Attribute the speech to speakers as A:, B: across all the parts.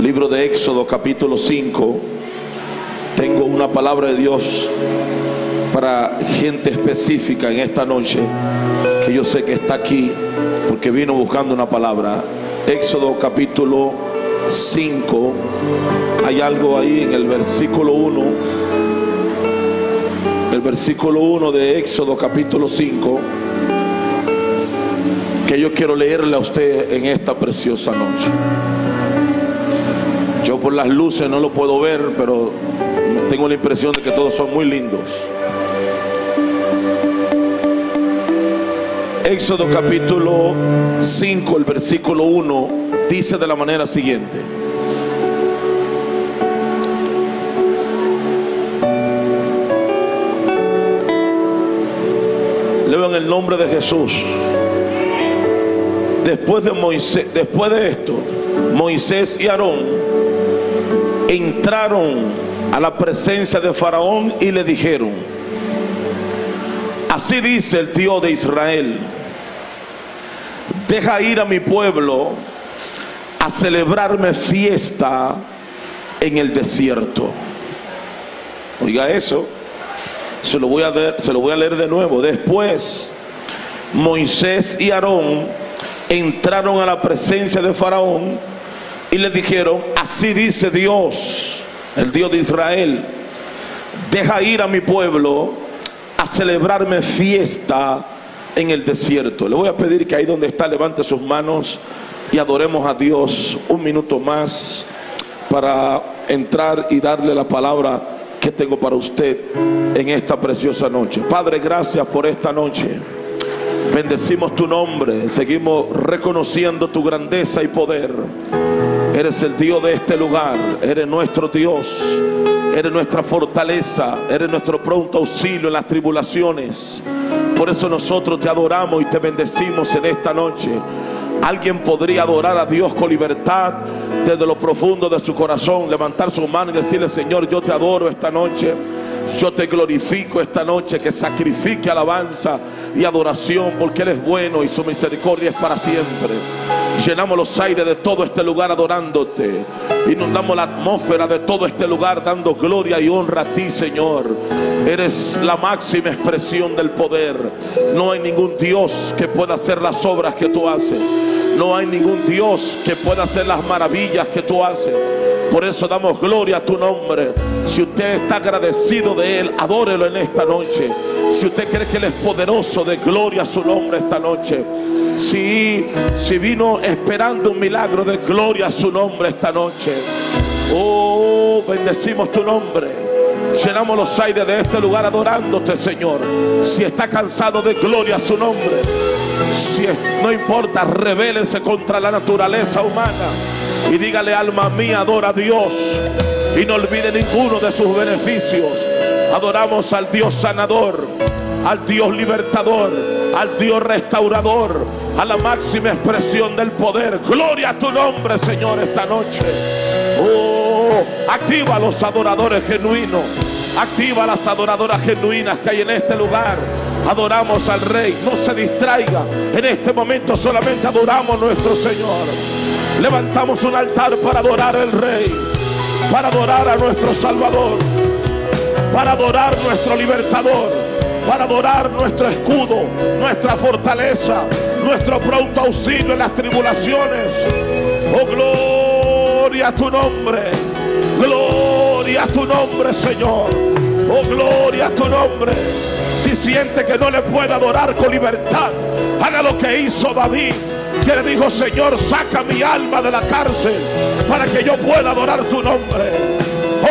A: Libro de Éxodo capítulo 5. Tengo una palabra de Dios para gente específica en esta noche que yo sé que está aquí porque vino buscando una palabra. Éxodo capítulo 5. Hay algo ahí en el versículo 1. El versículo 1 de Éxodo capítulo 5 que yo quiero leerle a usted en esta preciosa noche. Yo por las luces no lo puedo ver, pero tengo la impresión de que todos son muy lindos. Éxodo capítulo 5, el versículo 1, dice de la manera siguiente. Leo en el nombre de Jesús. Después de Moisés, después de esto, Moisés y Aarón entraron a la presencia de Faraón y le dijeron: Así dice el Dios de Israel: Deja ir a mi pueblo a celebrarme fiesta en el desierto. Oiga eso. Se lo voy a leer, se lo voy a leer de nuevo. Después Moisés y Aarón entraron a la presencia de Faraón y le dijeron, así dice Dios, el Dios de Israel, deja ir a mi pueblo a celebrarme fiesta en el desierto. Le voy a pedir que ahí donde está levante sus manos y adoremos a Dios un minuto más para entrar y darle la palabra que tengo para usted en esta preciosa noche. Padre, gracias por esta noche. Bendecimos tu nombre, seguimos reconociendo tu grandeza y poder. Eres el Dios de este lugar, eres nuestro Dios, eres nuestra fortaleza, eres nuestro pronto auxilio en las tribulaciones. Por eso nosotros te adoramos y te bendecimos en esta noche. Alguien podría adorar a Dios con libertad desde lo profundo de su corazón, levantar su mano y decirle, Señor, yo te adoro esta noche. Yo te glorifico esta noche, que sacrifique alabanza y adoración, porque Él es bueno y su misericordia es para siempre. Llenamos los aires de todo este lugar adorándote. Inundamos la atmósfera de todo este lugar dando gloria y honra a ti, Señor. Eres la máxima expresión del poder. No hay ningún Dios que pueda hacer las obras que tú haces. No hay ningún Dios que pueda hacer las maravillas que tú haces. Por eso damos gloria a tu nombre. Si usted está agradecido de Él, adórelo en esta noche. Si usted cree que Él es poderoso, de gloria a su nombre esta noche. Si, si vino esperando un milagro, de gloria a su nombre esta noche. Oh, bendecimos tu nombre. Llenamos los aires de este lugar adorándote, Señor. Si está cansado de gloria a su nombre. No importa, rebélese contra la naturaleza humana. Y dígale, alma mía, adora a Dios. Y no olvide ninguno de sus beneficios. Adoramos al Dios sanador, al Dios libertador, al Dios restaurador, a la máxima expresión del poder. Gloria a tu nombre, Señor, esta noche. Oh, activa a los adoradores genuinos. Activa las adoradoras genuinas que hay en este lugar. Adoramos al Rey. No se distraiga. En este momento solamente adoramos a nuestro Señor. Levantamos un altar para adorar al Rey. Para adorar a nuestro Salvador. Para adorar nuestro libertador. Para adorar nuestro escudo. Nuestra fortaleza. Nuestro pronto auxilio en las tribulaciones. Oh, gloria a tu nombre. Gloria a tu nombre, Señor. Oh, gloria a tu nombre. Si siente que no le puede adorar con libertad, haga lo que hizo David. Que le dijo, Señor, saca mi alma de la cárcel para que yo pueda adorar tu nombre.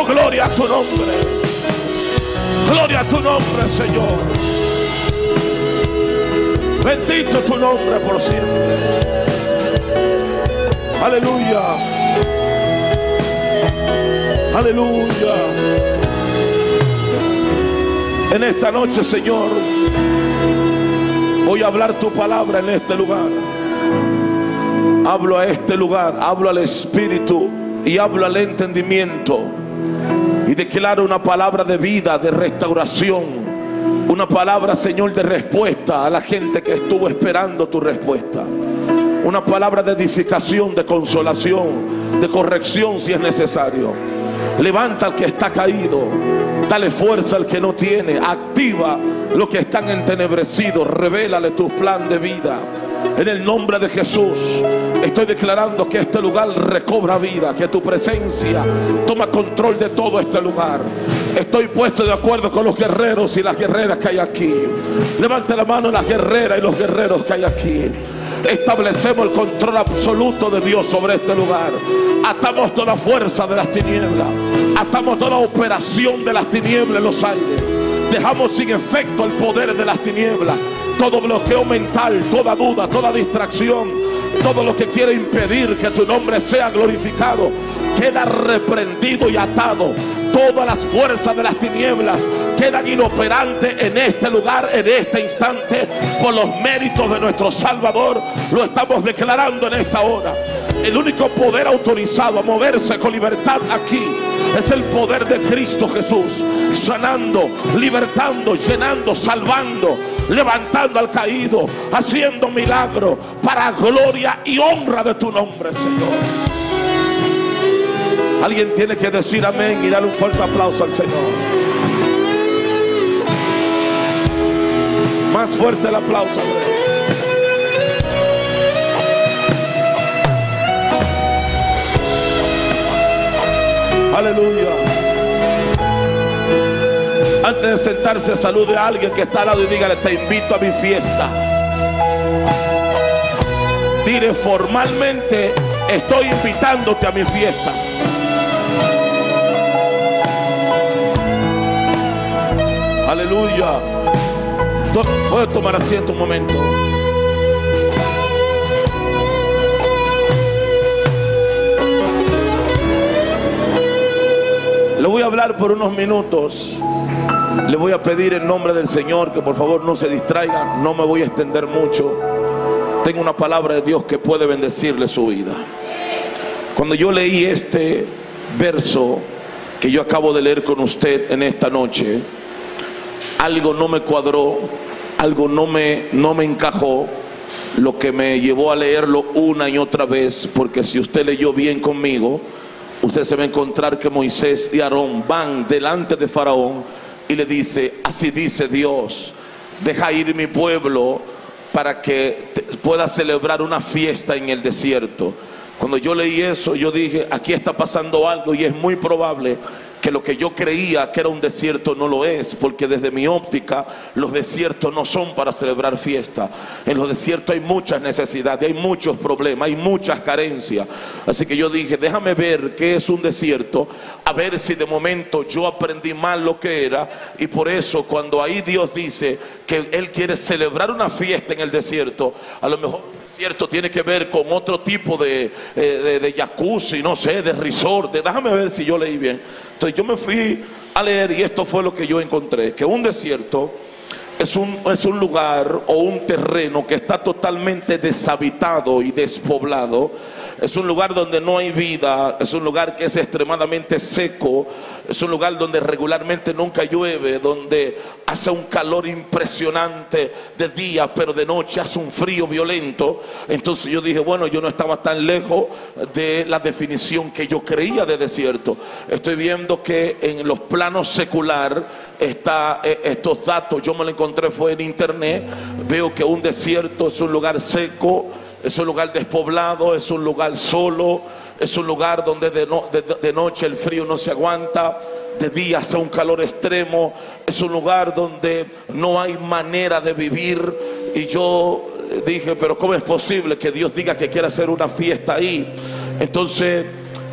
A: Oh, gloria a tu nombre. Gloria a tu nombre, Señor. Bendito tu nombre por siempre. Aleluya. Aleluya. En esta noche, Señor, voy a hablar tu palabra en este lugar. Hablo a este lugar, hablo al Espíritu y hablo al entendimiento. Y declaro una palabra de vida, de restauración. Una palabra, Señor, de respuesta a la gente que estuvo esperando tu respuesta. Una palabra de edificación, de consolación, de corrección si es necesario. Levanta al que está caído. Dale fuerza al que no tiene. Activa lo que están entenebrecidos. Revélale tu plan de vida. En el nombre de Jesús estoy declarando que este lugar recobra vida, que tu presencia toma control de todo este lugar. Estoy puesto de acuerdo con los guerreros y las guerreras que hay aquí. Levante la mano las guerreras y los guerreros que hay aquí. Establecemos el control absoluto de Dios sobre este lugar. Atamos toda fuerza de las tinieblas. Atamos toda operación de las tinieblas en los aires. Dejamos sin efecto el poder de las tinieblas. Todo bloqueo mental, toda duda, toda distracción, todo lo que quiere impedir que tu nombre sea glorificado, queda reprendido y atado. Todas las fuerzas de las tinieblas quedan inoperantes en este lugar, en este instante, por los méritos de nuestro Salvador. Lo estamos declarando en esta hora. El único poder autorizado a moverse con libertad aquí es el poder de Cristo Jesús, sanando, libertando, llenando, salvando, levantando al caído, haciendo milagro para gloria y honra de tu nombre, Señor. Alguien tiene que decir amén y darle un fuerte aplauso al Señor. Más fuerte el aplauso. Aleluya. Antes de sentarse, salude a alguien que está al lado y dígale, te invito a mi fiesta. Dile formalmente, estoy invitándote a mi fiesta. Aleluya. Puede tomar asiento un momento. Le voy a hablar por unos minutos. Le voy a pedir en nombre del Señor que por favor no se distraiga. No me voy a extender mucho. Tengo una palabra de Dios que puede bendecirle su vida. Cuando yo leí este verso que yo acabo de leer con usted en esta noche, algo no me cuadró, algo no me, no me encajó, lo que me llevó a leerlo una y otra vez, porque si usted leyó bien conmigo, usted se va a encontrar que Moisés y Aarón van delante de Faraón y le dice, así dice Dios, deja ir mi pueblo para que pueda celebrar una fiesta en el desierto. Cuando yo leí eso, yo dije, aquí está pasando algo y es muy probable que lo que yo creía que era un desierto no lo es, porque desde mi óptica los desiertos no son para celebrar fiesta. En los desiertos hay muchas necesidades, hay muchos problemas, hay muchas carencias. Así que yo dije, déjame ver qué es un desierto, a ver si de momento yo aprendí mal lo que era. Y por eso cuando ahí Dios dice que Él quiere celebrar una fiesta en el desierto, a lo mejor cierto tiene que ver con otro tipo de, eh, de, jacuzzi, no sé, de resort. déjame ver si yo leí bien. Entonces yo me fui a leer y esto fue lo que yo encontré, que un desierto es un, es un lugar o un terreno que está totalmente deshabitado y despoblado es un lugar donde no hay vida, es un lugar que es extremadamente seco, es un lugar donde regularmente nunca llueve, donde hace un calor impresionante de día, pero de noche hace un frío violento. Entonces yo dije, bueno, yo no estaba tan lejos de la definición que yo creía de desierto. Estoy viendo que en los planos secular está eh, estos datos, yo me lo encontré fue en internet, veo que un desierto es un lugar seco, es un lugar despoblado, es un lugar solo, es un lugar donde de, noche el frío no se aguanta, de día hace un calor extremo, es un lugar donde no hay manera de vivir. Y yo dije, pero ¿cómo es posible que Dios diga que quiere hacer una fiesta ahí? Entonces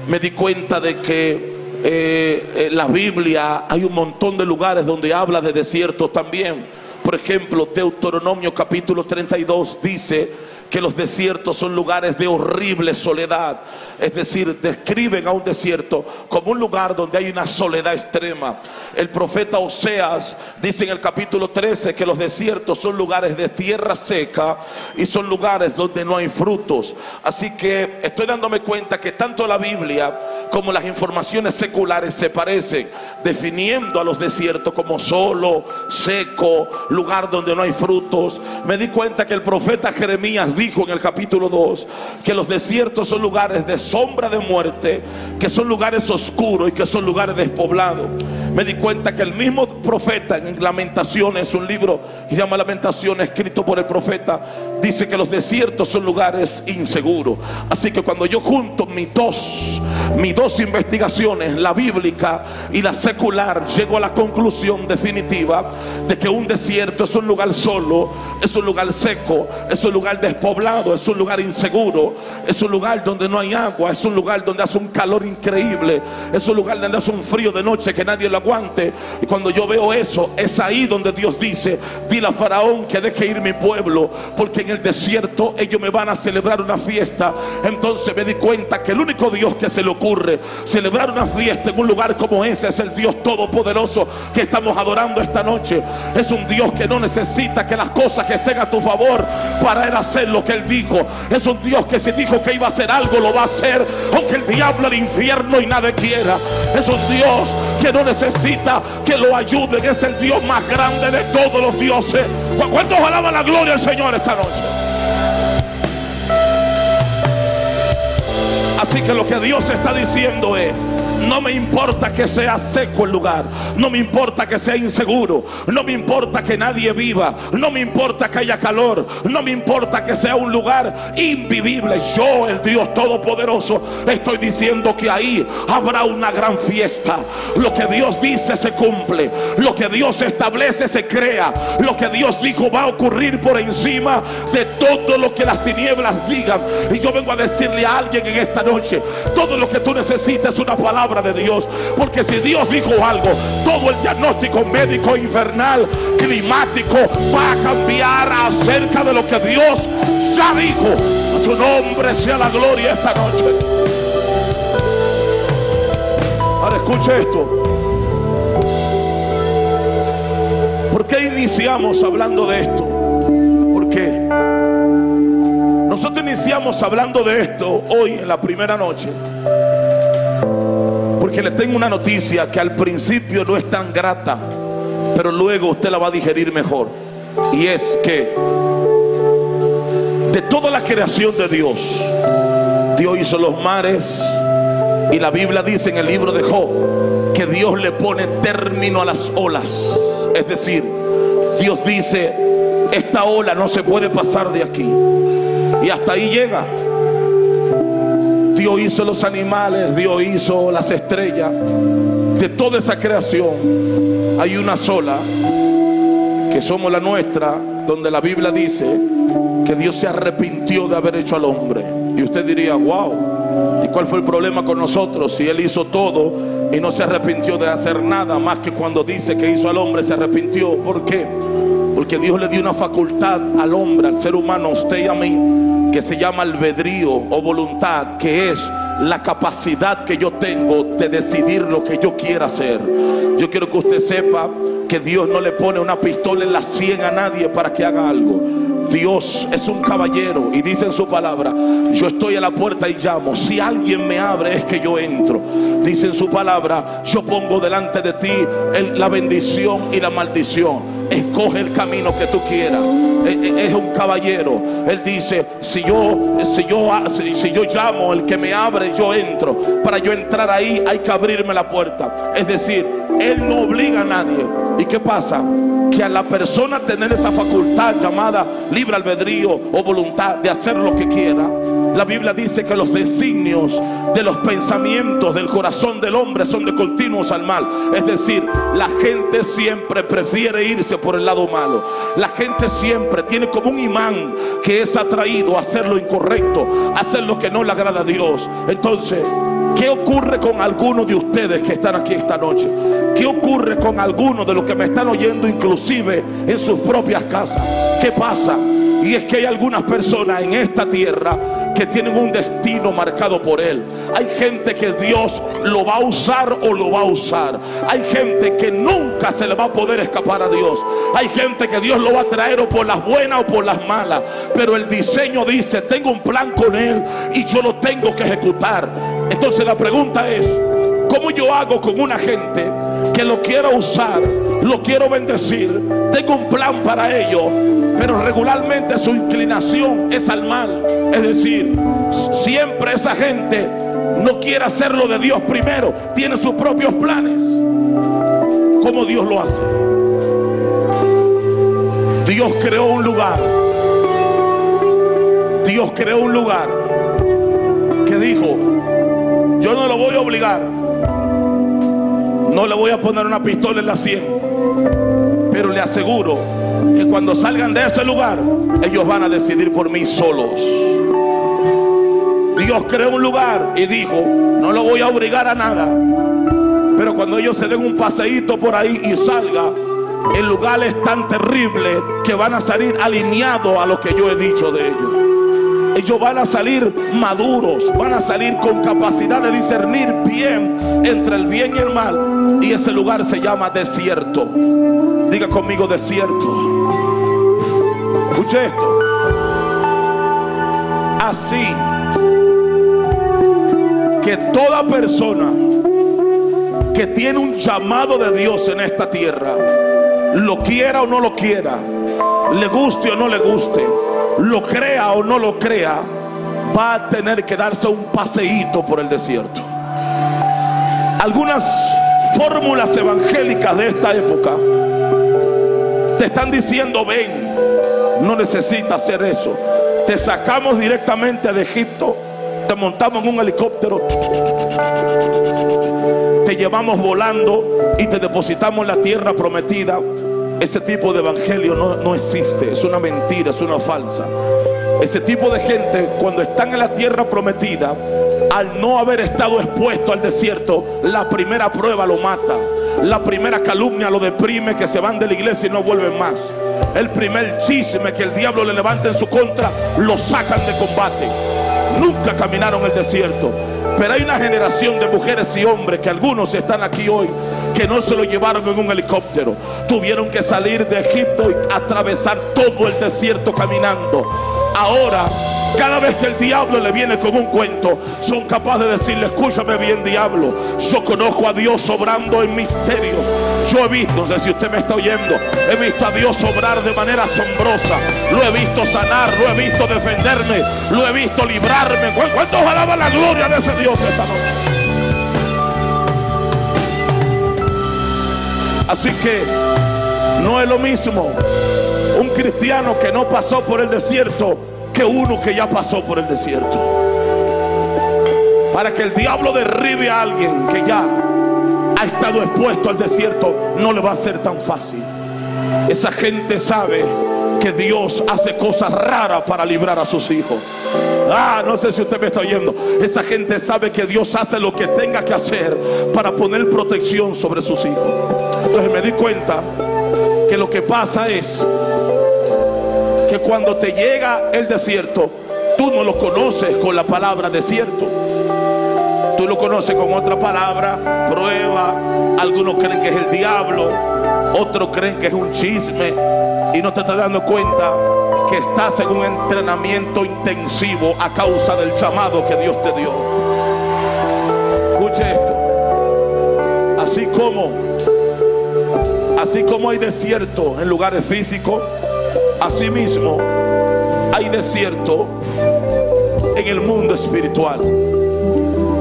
A: me di cuenta de que eh, en la Biblia hay un montón de lugares donde habla de desiertos también. Por ejemplo, Deuteronomio capítulo 32 dice, que los desiertos son lugares de horrible soledad. Es decir, describen a un desierto como un lugar donde hay una soledad extrema. El profeta Oseas dice en el capítulo 13 que los desiertos son lugares de tierra seca y son lugares donde no hay frutos. Así que estoy dándome cuenta que tanto la Biblia como las informaciones seculares se parecen, definiendo a los desiertos como solo, seco, lugar donde no hay frutos. Me di cuenta que el profeta Jeremías dijo en el capítulo 2 que los desiertos son lugares de sombra de muerte, que son lugares oscuros y que son lugares despoblados. Me di cuenta que el mismo profeta en Lamentaciones, un libro que se llama Lamentaciones, escrito por el profeta, dice que los desiertos son lugares inseguros. Así que cuando yo junto mis dos, mis dos investigaciones, la bíblica y la secular, llego a la conclusión definitiva de que un desierto es un lugar solo, es un lugar seco, es un lugar despoblado, es un lugar inseguro, es un lugar donde no hay agua, es un lugar donde hace un calor increíble, es un lugar donde hace un frío de noche que nadie lo aguante. Y cuando yo veo eso, es ahí donde Dios dice, dile a Faraón que deje ir mi pueblo, porque en el desierto ellos me van a celebrar una fiesta. Entonces me di cuenta que el único Dios que se le ocurre celebrar una fiesta en un lugar como ese es el Dios todopoderoso que estamos adorando esta noche. Es un Dios que no necesita que las cosas que estén a tu favor para él hacer lo que él dijo. Es un Dios que si dijo que iba a hacer algo, lo va a hacer, aunque el diablo, el infierno y nada quiera. Es un Dios que no necesita que lo ayuden. Es el Dios más grande de todos los dioses. ¿Cuántos alaban la gloria al Señor esta noche? Así que lo que Dios está diciendo es, no me importa que sea seco el lugar. No me importa que sea inseguro. No me importa que nadie viva. No me importa que haya calor. No me importa que sea un lugar invivible. Yo, el Dios Todopoderoso, estoy diciendo que ahí habrá una gran fiesta. Lo que Dios dice se cumple. Lo que Dios establece se crea. Lo que Dios dijo va a ocurrir por encima de todo lo que las tinieblas digan. Y yo vengo a decirle a alguien en esta noche, todo lo que tú necesitas es una palabra de Dios. Porque si Dios dijo algo, todo el diagnóstico médico infernal, climático, va a cambiar acerca de lo que Dios ya dijo. A su nombre sea la gloria esta noche. Ahora escuche esto. ¿Por qué iniciamos hablando de esto? ¿Por qué? Nosotros iniciamos hablando de esto hoy en la primera noche que le tengo una noticia que al principio no es tan grata, pero luego usted la va a digerir mejor. Y es que de toda la creación de Dios, Dios hizo los mares y la Biblia dice en el libro de Job que Dios le pone término a las olas. Es decir, Dios dice, esta ola no se puede pasar de aquí. Y hasta ahí llega. Dios hizo los animales, Dios hizo las estrellas. De toda esa creación hay una sola, que somos la nuestra, donde la Biblia dice que Dios se arrepintió de haber hecho al hombre. Y usted diría, wow, ¿y cuál fue el problema con nosotros? Si Él hizo todo y no se arrepintió de hacer nada más que cuando dice que hizo al hombre, se arrepintió. ¿Por qué? Porque Dios le dio una facultad al hombre, al ser humano, a usted y a mí que se llama albedrío o voluntad, que es la capacidad que yo tengo de decidir lo que yo quiera hacer. Yo quiero que usted sepa que Dios no le pone una pistola en la sien a nadie para que haga algo. Dios es un caballero y dice en su palabra, yo estoy a la puerta y llamo. Si alguien me abre es que yo entro. Dice en su palabra, yo pongo delante de ti la bendición y la maldición escoge el camino que tú quieras. E, e, es un caballero. Él dice, si yo, si yo, si yo llamo, el que me abre, yo entro. Para yo entrar ahí hay que abrirme la puerta. Es decir, Él no obliga a nadie. ¿Y qué pasa? Que a la persona tener esa facultad llamada libre albedrío o voluntad de hacer lo que quiera, la Biblia dice que los designios de los pensamientos del corazón del hombre son de continuos al mal. Es decir, la gente siempre prefiere irse por el lado malo. La gente siempre tiene como un imán que es atraído a hacer lo incorrecto, a hacer lo que no le agrada a Dios. Entonces, ¿Qué ocurre con algunos de ustedes que están aquí esta noche? ¿Qué ocurre con algunos de los que me están oyendo inclusive en sus propias casas? ¿Qué pasa? Y es que hay algunas personas en esta tierra que tienen un destino marcado por Él. Hay gente que Dios lo va a usar o lo va a usar. Hay gente que nunca se le va a poder escapar a Dios. Hay gente que Dios lo va a traer o por las buenas o por las malas. Pero el diseño dice, tengo un plan con Él y yo lo tengo que ejecutar. Entonces la pregunta es, ¿cómo yo hago con una gente que lo quiero usar, lo quiero bendecir, tengo un plan para ello, pero regularmente su inclinación es al mal. Es decir, siempre esa gente no quiere hacerlo de Dios primero, tiene sus propios planes. Como Dios lo hace. Dios creó un lugar. Dios creó un lugar que dijo, yo no lo voy a obligar. No le voy a poner una pistola en la sien. Pero le aseguro que cuando salgan de ese lugar, ellos van a decidir por mí solos. Dios creó un lugar y dijo, no lo voy a obligar a nada. Pero cuando ellos se den un paseíto por ahí y salga, el lugar es tan terrible que van a salir alineados a lo que yo he dicho de ellos. Ellos van a salir maduros, van a salir con capacidad de discernir bien entre el bien y el mal. Y ese lugar se llama desierto. Diga conmigo desierto. Escuche esto. Así que toda persona que tiene un llamado de Dios en esta tierra, lo quiera o no lo quiera, le guste o no le guste, lo crea o no lo crea, va a tener que darse un paseíto por el desierto. Algunas fórmulas evangélicas de esta época te están diciendo, ven, no necesitas hacer eso. Te sacamos directamente de Egipto te montamos en un helicóptero, te llevamos volando y te depositamos en la tierra prometida. Ese tipo de evangelio no, no existe, es una mentira, es una falsa. Ese tipo de gente cuando están en la tierra prometida, al no haber estado expuesto al desierto, la primera prueba lo mata. La primera calumnia lo deprime, que se van de la iglesia y no vuelven más. El primer chisme que el diablo le levanta en su contra, lo sacan de combate nunca caminaron el desierto. Pero hay una generación de mujeres y hombres que algunos están aquí hoy que no se lo llevaron en un helicóptero. Tuvieron que salir de Egipto y atravesar todo el desierto caminando. Ahora cada vez que el diablo le viene con un cuento, son capaces de decirle, escúchame bien diablo, yo conozco a Dios obrando en misterios. Yo he visto, no sé si usted me está oyendo, he visto a Dios obrar de manera asombrosa. Lo he visto sanar, lo he visto defenderme, lo he visto librarme. ¿Cuántos alaban la gloria de ese Dios esta noche? Así que no es lo mismo un cristiano que no pasó por el desierto que uno que ya pasó por el desierto. Para que el diablo derribe a alguien que ya ha estado expuesto al desierto, no le va a ser tan fácil. Esa gente sabe que Dios hace cosas raras para librar a sus hijos. Ah, no sé si usted me está oyendo. Esa gente sabe que Dios hace lo que tenga que hacer para poner protección sobre sus hijos. Entonces me di cuenta que lo que pasa es cuando te llega el desierto, tú no lo conoces con la palabra desierto. Tú lo conoces con otra palabra, prueba. Algunos creen que es el diablo, otros creen que es un chisme y no te estás dando cuenta que estás en un entrenamiento intensivo a causa del llamado que Dios te dio. Escuche esto. Así como así como hay desierto en lugares físicos, Asimismo, hay desierto en el mundo espiritual.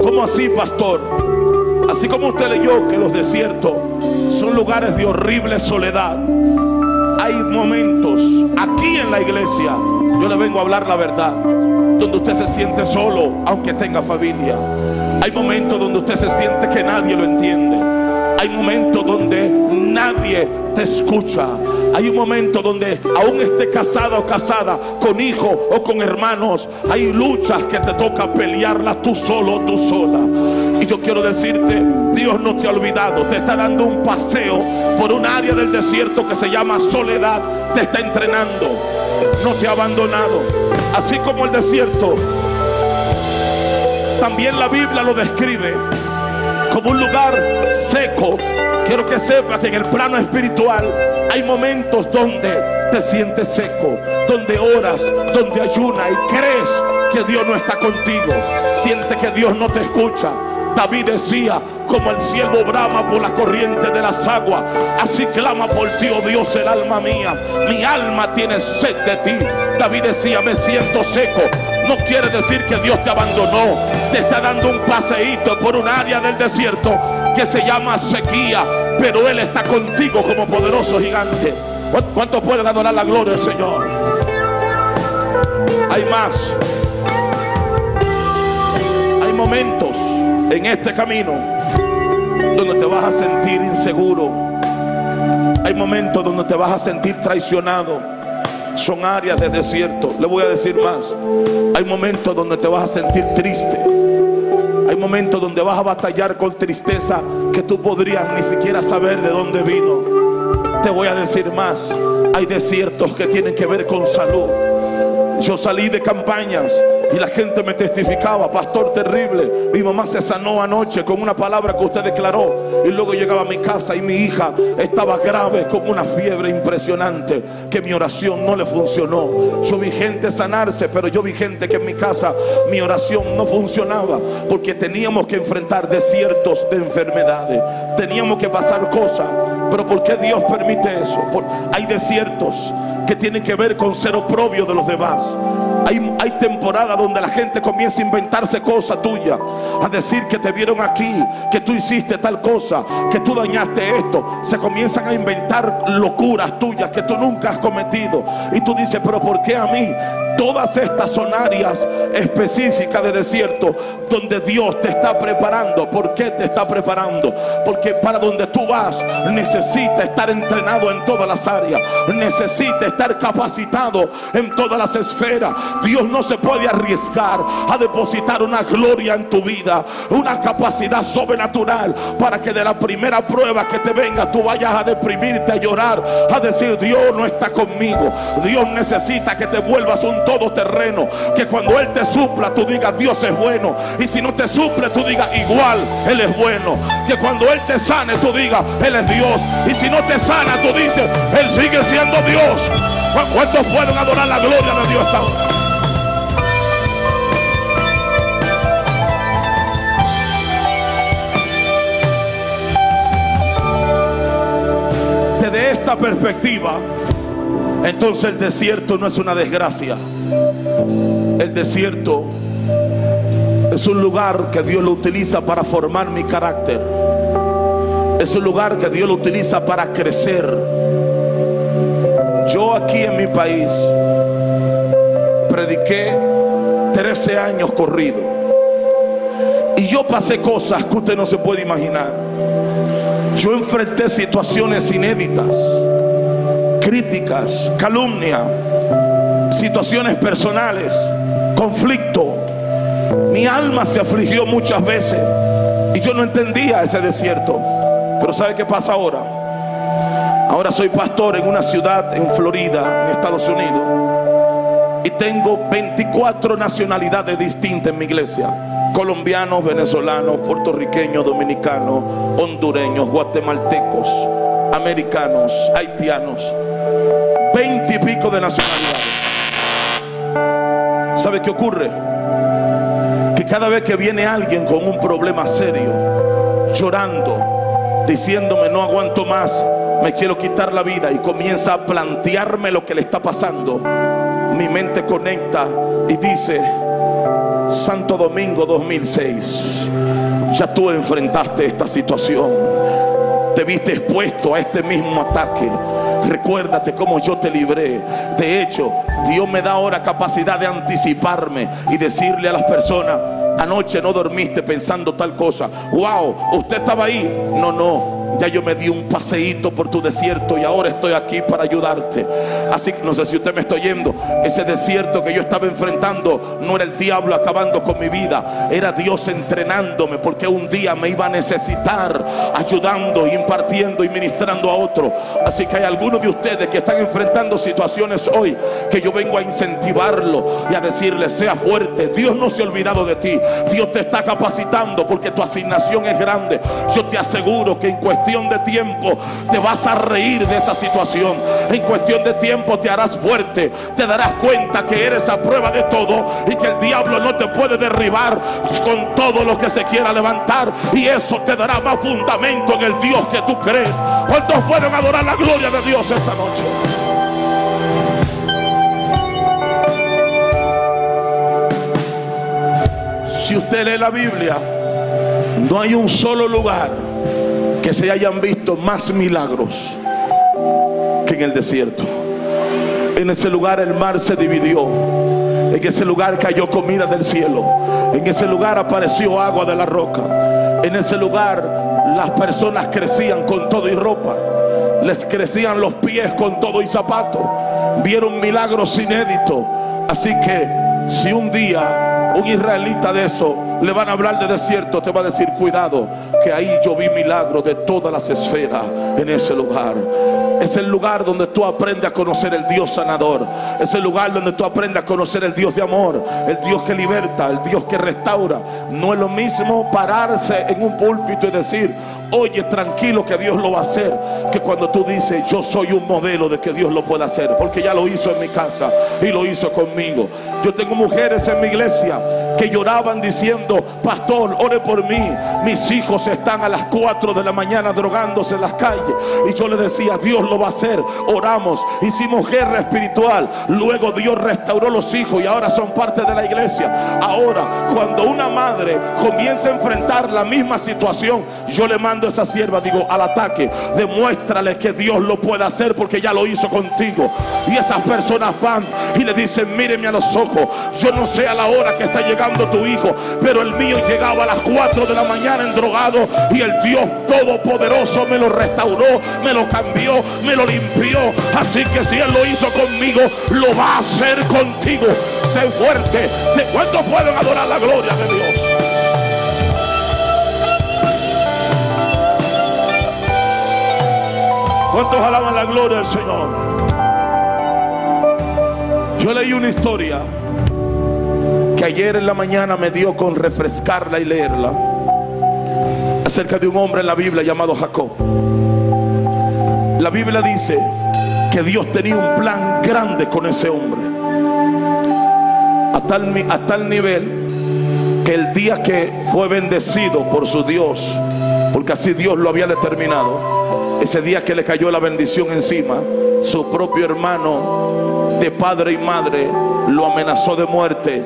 A: ¿Cómo así, pastor? Así como usted leyó que los desiertos son lugares de horrible soledad. Hay momentos aquí en la iglesia, yo le vengo a hablar la verdad, donde usted se siente solo aunque tenga familia. Hay momentos donde usted se siente que nadie lo entiende. Hay momentos donde nadie te escucha. Hay un momento donde aún esté casada o casada, con hijos o con hermanos, hay luchas que te toca pelearlas tú solo, tú sola. Y yo quiero decirte, Dios no te ha olvidado, te está dando un paseo por un área del desierto que se llama soledad, te está entrenando, no te ha abandonado. Así como el desierto, también la Biblia lo describe como un lugar seco. Quiero que sepas que en el plano espiritual hay momentos donde te sientes seco, donde oras, donde ayunas y crees que Dios no está contigo. Siente que Dios no te escucha. David decía, como el siervo brama por la corriente de las aguas. Así clama por ti, oh Dios, el alma mía. Mi alma tiene sed de ti. David decía, me siento seco. No quiere decir que Dios te abandonó. Te está dando un paseíto por un área del desierto que se llama sequía. Pero Él está contigo como poderoso gigante. ¿Cuántos pueden adorar la gloria del Señor? Hay más. Hay momentos en este camino donde te vas a sentir inseguro. Hay momentos donde te vas a sentir traicionado. Son áreas de desierto. Le voy a decir más. Hay momentos donde te vas a sentir triste. Hay momentos donde vas a batallar con tristeza que tú podrías ni siquiera saber de dónde vino. Te voy a decir más. Hay desiertos que tienen que ver con salud. Yo salí de campañas y la gente me testificaba, pastor terrible. Mi mamá se sanó anoche con una palabra que usted declaró. Y luego llegaba a mi casa y mi hija estaba grave con una fiebre impresionante. Que mi oración no le funcionó. Yo vi gente sanarse, pero yo vi gente que en mi casa mi oración no funcionaba. Porque teníamos que enfrentar desiertos de enfermedades. Teníamos que pasar cosas. Pero ¿por qué Dios permite eso? hay desiertos que tienen que ver con ser oprobio de los demás. Hay, temporadas donde la gente comienza a inventarse cosas tuyas, a decir que te vieron aquí, que tú hiciste tal cosa, que tú dañaste esto. Se comienzan a inventar locuras tuyas que tú nunca has cometido. Y tú dices, pero ¿por qué a mí? Todas estas son áreas específicas de desierto donde Dios te está preparando. ¿Por qué te está preparando? Porque para donde tú vas necesita estar entrenado en todas las áreas. Necesita estar capacitado en todas las esferas. Dios no se puede arriesgar a depositar una gloria en tu vida, una capacidad sobrenatural para que de la primera prueba que te venga tú vayas a deprimirte, a llorar, a decir Dios no está conmigo. Dios necesita que te vuelvas un todoterreno. Que cuando Él te supla, tú digas Dios es bueno. Y si no te suple, tú digas igual, Él es bueno. Que cuando Él te sane, tú digas Él es Dios. Y si no te sana, tú dices Él sigue siendo Dios. ¿Cuántos pueden adorar la gloria de Dios esta perspectiva, entonces el desierto no es una desgracia. El desierto es un lugar que Dios lo utiliza para formar mi carácter. Es un lugar que Dios lo utiliza para crecer. Yo aquí en mi país prediqué 13 años corrido. Y yo pasé cosas que usted no se puede imaginar. Yo enfrenté situaciones inéditas, críticas, calumnia, situaciones personales, conflicto. Mi alma se afligió muchas veces y yo no entendía ese desierto. Pero ¿sabe qué pasa ahora? Ahora soy pastor en una ciudad en Florida, en Estados Unidos. Y tengo 24 nacionalidades distintas en mi iglesia. Colombianos, venezolanos, puertorriqueños, dominicanos, hondureños, guatemaltecos, americanos, haitianos. 20 y pico de nacionalidades. ¿Sabe qué ocurre? Que cada vez que viene alguien con un problema serio, llorando, diciéndome no aguanto más, me quiero quitar la vida y comienza a plantearme lo que le está pasando, mi mente conecta y dice, Santo Domingo 2006, ya tú enfrentaste esta situación, te viste expuesto a este mismo ataque Recuérdate cómo yo te libré. De hecho, Dios me da ahora capacidad de anticiparme y decirle a las personas, anoche no dormiste pensando tal cosa. Wow, usted estaba ahí. No, no. Ya yo me di un paseíto por tu desierto y ahora estoy aquí para ayudarte. Así que no sé si usted me está oyendo. Ese desierto que yo estaba enfrentando no era el diablo acabando con mi vida. Era Dios entrenándome porque un día me iba a necesitar ayudando, impartiendo y ministrando a otro. Así que hay algunos de ustedes que están enfrentando situaciones hoy que yo vengo a incentivarlo y a decirle sea fuerte. Dios no se ha olvidado de ti. Dios te está capacitando porque tu asignación es grande. Yo te aseguro que en cuestión cuestión de tiempo te vas a reír de esa situación. En cuestión de tiempo te harás fuerte. Te darás cuenta que eres a prueba de todo y que el diablo no te puede derribar con todo lo que se quiera levantar. Y eso te dará más fundamento en el Dios que tú crees. ¿Cuántos pueden adorar la gloria de Dios esta noche? Si usted lee la Biblia, no hay un solo lugar que se hayan visto más milagros que en el desierto. En ese lugar el mar se dividió. En ese lugar cayó comida del cielo. En ese lugar apareció agua de la roca. En ese lugar las personas crecían con todo y ropa. Les crecían los pies con todo y zapato. Vieron milagros inéditos. Así que si un día un israelita de eso le van a hablar de desierto, te va a decir, cuidado, que ahí yo vi milagros de todas las esferas en ese lugar. Es el lugar donde tú aprendes a conocer el Dios sanador. Es el lugar donde tú aprendes a conocer el Dios de amor, el Dios que liberta, el Dios que restaura. No es lo mismo pararse en un púlpito y decir, oye tranquilo que Dios lo va a hacer, que cuando tú dices, yo soy un modelo de que Dios lo puede hacer, porque ya lo hizo en mi casa y lo hizo conmigo. Yo tengo mujeres en mi iglesia que lloraban diciendo, pastor, ore por mí. Mis hijos están a las 4 de la mañana drogándose en las calles. Y yo le decía, Dios lo va a hacer. Oramos, hicimos guerra espiritual. Luego Dios restauró los hijos y ahora son parte de la iglesia. Ahora, cuando una madre comienza a enfrentar la misma situación, yo le mando a esa sierva, digo, al ataque. Demuéstrale que Dios lo puede hacer porque ya lo hizo contigo. Y esas personas van y le dicen, míreme a los ojos. Yo no sé a la hora que está llegando tu hijo, pero el mío llegaba a las 4 de la mañana en drogado y el Dios Todopoderoso me lo restauró, me lo cambió, me lo limpió. Así que si Él lo hizo conmigo, lo va a hacer contigo. Sé fuerte. ¿De cuántos pueden adorar la gloria de Dios? ¿Cuántos alaban la gloria del Señor? Yo leí una historia que ayer en la mañana me dio con refrescarla y leerla acerca de un hombre en la Biblia llamado Jacob. La Biblia dice que Dios tenía un plan grande con ese hombre. A tal, a tal nivel que el día que fue bendecido por su Dios, porque así Dios lo había determinado, ese día que le cayó la bendición encima, su propio hermano de padre y madre lo amenazó de muerte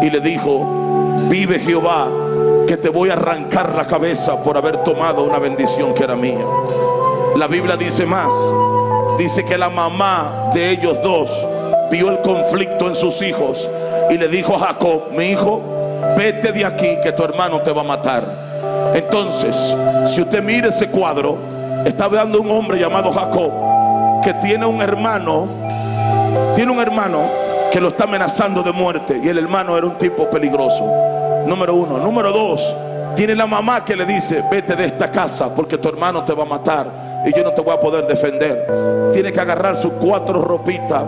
A: y le dijo, vive Jehová, que te voy a arrancar la cabeza por haber tomado una bendición que era mía. La Biblia dice más, dice que la mamá de ellos dos vio el conflicto en sus hijos y le dijo a Jacob, mi hijo, vete de aquí que tu hermano te va a matar. Entonces, si usted mira ese cuadro, está hablando un hombre llamado Jacob que tiene un hermano, tiene un hermano que lo está amenazando de muerte y el hermano era un tipo peligroso. Número uno. Número dos, tiene la mamá que le dice, vete de esta casa porque tu hermano te va a matar y yo no te voy a poder defender. Tiene que agarrar sus cuatro ropitas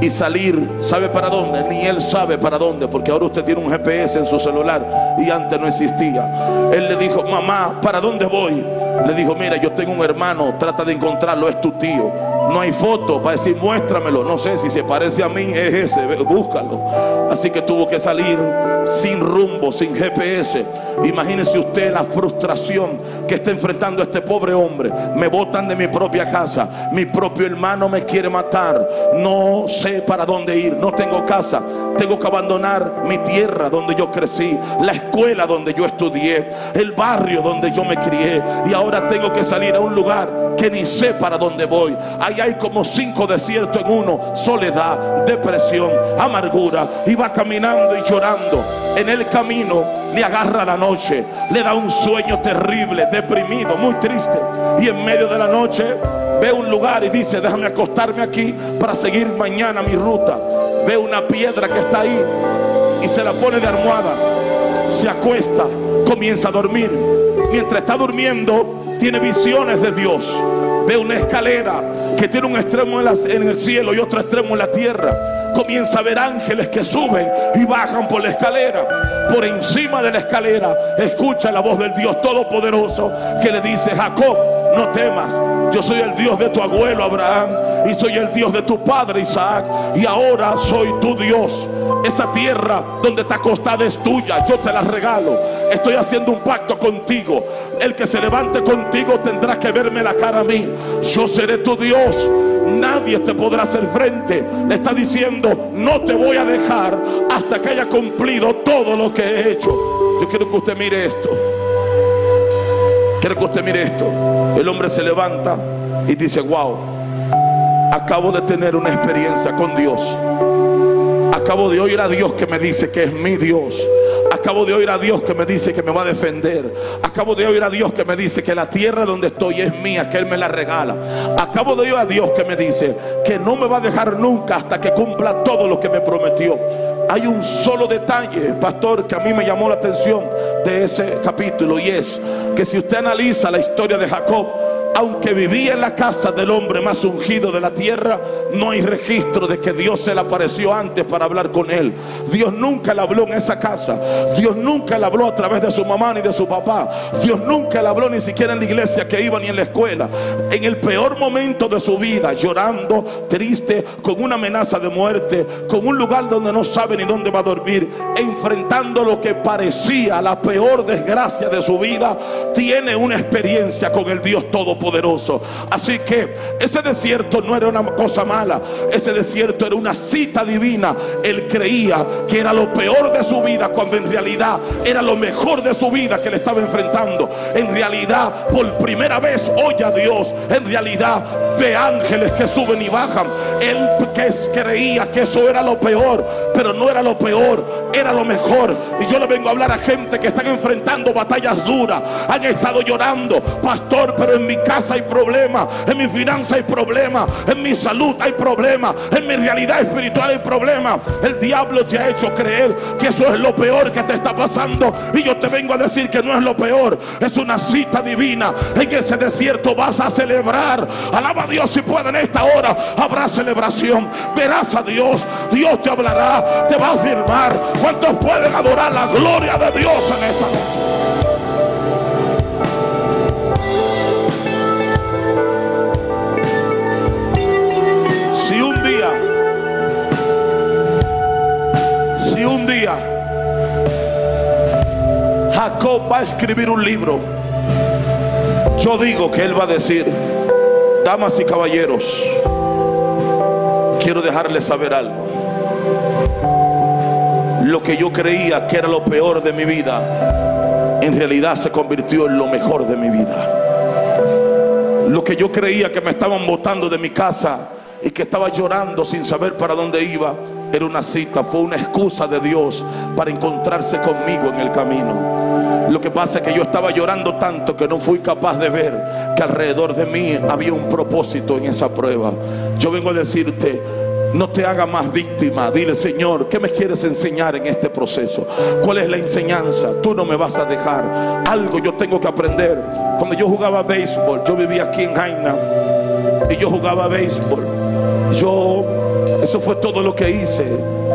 A: y salir, ¿sabe para dónde? Ni él sabe para dónde, porque ahora usted tiene un GPS en su celular y antes no existía. Él le dijo, mamá, ¿para dónde voy? Le dijo, mira, yo tengo un hermano, trata de encontrarlo, es tu tío. No hay foto para decir, muéstramelo. No sé si se parece a mí, es ese, búscalo. Así que tuvo que salir sin rumbo, sin GPS. Imagínese usted la frustración que está enfrentando este pobre hombre. Me botan de mi propia casa. Mi propio hermano me quiere matar. No sé para dónde ir. No tengo casa. Tengo que abandonar mi tierra donde yo crecí. La escuela donde yo estudié. El barrio donde yo me crié. Y ahora tengo que salir a un lugar que ni sé para dónde voy. Ahí hay como cinco desiertos en uno. Soledad, depresión, amargura. Y va caminando y llorando. En el camino le agarra la noche. Le da un sueño terrible, deprimido, muy triste. Y en medio de la noche ve un lugar y dice, déjame acostarme aquí para seguir mañana mi ruta. Ve una piedra que está ahí y se la pone de almohada. Se acuesta, comienza a dormir. Mientras está durmiendo, tiene visiones de Dios. Ve una escalera que tiene un extremo en, el cielo y otro extremo en la tierra. Comienza a ver ángeles que suben y bajan por la escalera. Por encima de la escalera escucha la voz del Dios Todopoderoso que le dice, Jacob, no temas. Yo soy el Dios de tu abuelo Abraham y soy el Dios de tu padre Isaac y ahora soy tu Dios. Esa tierra donde está acostada es tuya, yo te la regalo. Estoy haciendo un pacto contigo. El que se levante contigo tendrá que verme la cara a mí. Yo seré tu Dios. Nadie te podrá hacer frente. Le está diciendo, no te voy a dejar hasta que haya cumplido todo lo que he hecho. Yo quiero que usted mire esto. Quiero que usted mire esto. El hombre se levanta y dice, wow, acabo de tener una experiencia con Dios. Acabo de oír a Dios que me dice que es mi Dios. Acabo de oír a Dios que me dice que me va a defender. Acabo de oír a Dios que me dice que la tierra donde estoy es mía, que Él me la regala. Acabo de oír a Dios que me dice que no me va a dejar nunca hasta que cumpla todo lo que me prometió. Hay un solo detalle, pastor, que a mí me llamó la atención de ese capítulo y es que si usted analiza la historia de Jacob, aunque vivía en la casa del hombre más ungido de la tierra, no hay registro de que Dios se le apareció antes para hablar con él. Dios nunca le habló en esa casa. Dios nunca le habló a través de su mamá ni de su papá. Dios nunca le habló ni siquiera en la iglesia que iba ni en la escuela. En el peor momento de su vida, llorando, triste, con una amenaza de muerte, con un lugar donde no sabe ni dónde va a dormir, enfrentando lo que parecía la peor desgracia de su vida, tiene una experiencia con el Dios Todopoderoso poderoso. Así que ese desierto no era una cosa mala, ese desierto era una cita divina. Él creía que era lo peor de su vida cuando en realidad era lo mejor de su vida que le estaba enfrentando. En realidad, por primera vez oye a Dios. En realidad, ve ángeles que suben y bajan. Él que creía que eso era lo peor, pero no era lo peor, era lo mejor. Y yo le vengo a hablar a gente que están enfrentando batallas duras, han estado llorando, pastor, pero en mi casa hay problemas, en mi finanza hay problemas, en mi salud hay problemas, en mi realidad espiritual hay problemas. El diablo te ha hecho creer que eso es lo peor que te está pasando. Y yo te vengo a decir que no es lo peor, es una cita divina. En ese desierto vas a celebrar. Alaba a Dios si puede en esta hora. Habrá celebración. Verás a Dios. Dios te hablará, te va a afirmar. ¿Cuántos pueden adorar la gloria de Dios en esta noche? Jacob va a escribir un libro, yo digo que él va a decir, damas y caballeros, quiero dejarles saber algo. Lo que yo creía que era lo peor de mi vida, en realidad se convirtió en lo mejor de mi vida. Lo que yo creía que me estaban botando de mi casa y que estaba llorando sin saber para dónde iba, era una cita, fue una excusa de Dios para encontrarse conmigo en el camino. Lo que pasa es que yo estaba llorando tanto que no fui capaz de ver que alrededor de mí había un propósito en esa prueba. Yo vengo a decirte, no te haga más víctima. Dile, Señor, ¿qué me quieres enseñar en este proceso? ¿Cuál es la enseñanza? Tú no me vas a dejar. Algo yo tengo que aprender. Cuando yo jugaba béisbol, yo vivía aquí en Jaina y yo jugaba béisbol. Yo eso fue todo lo que hice.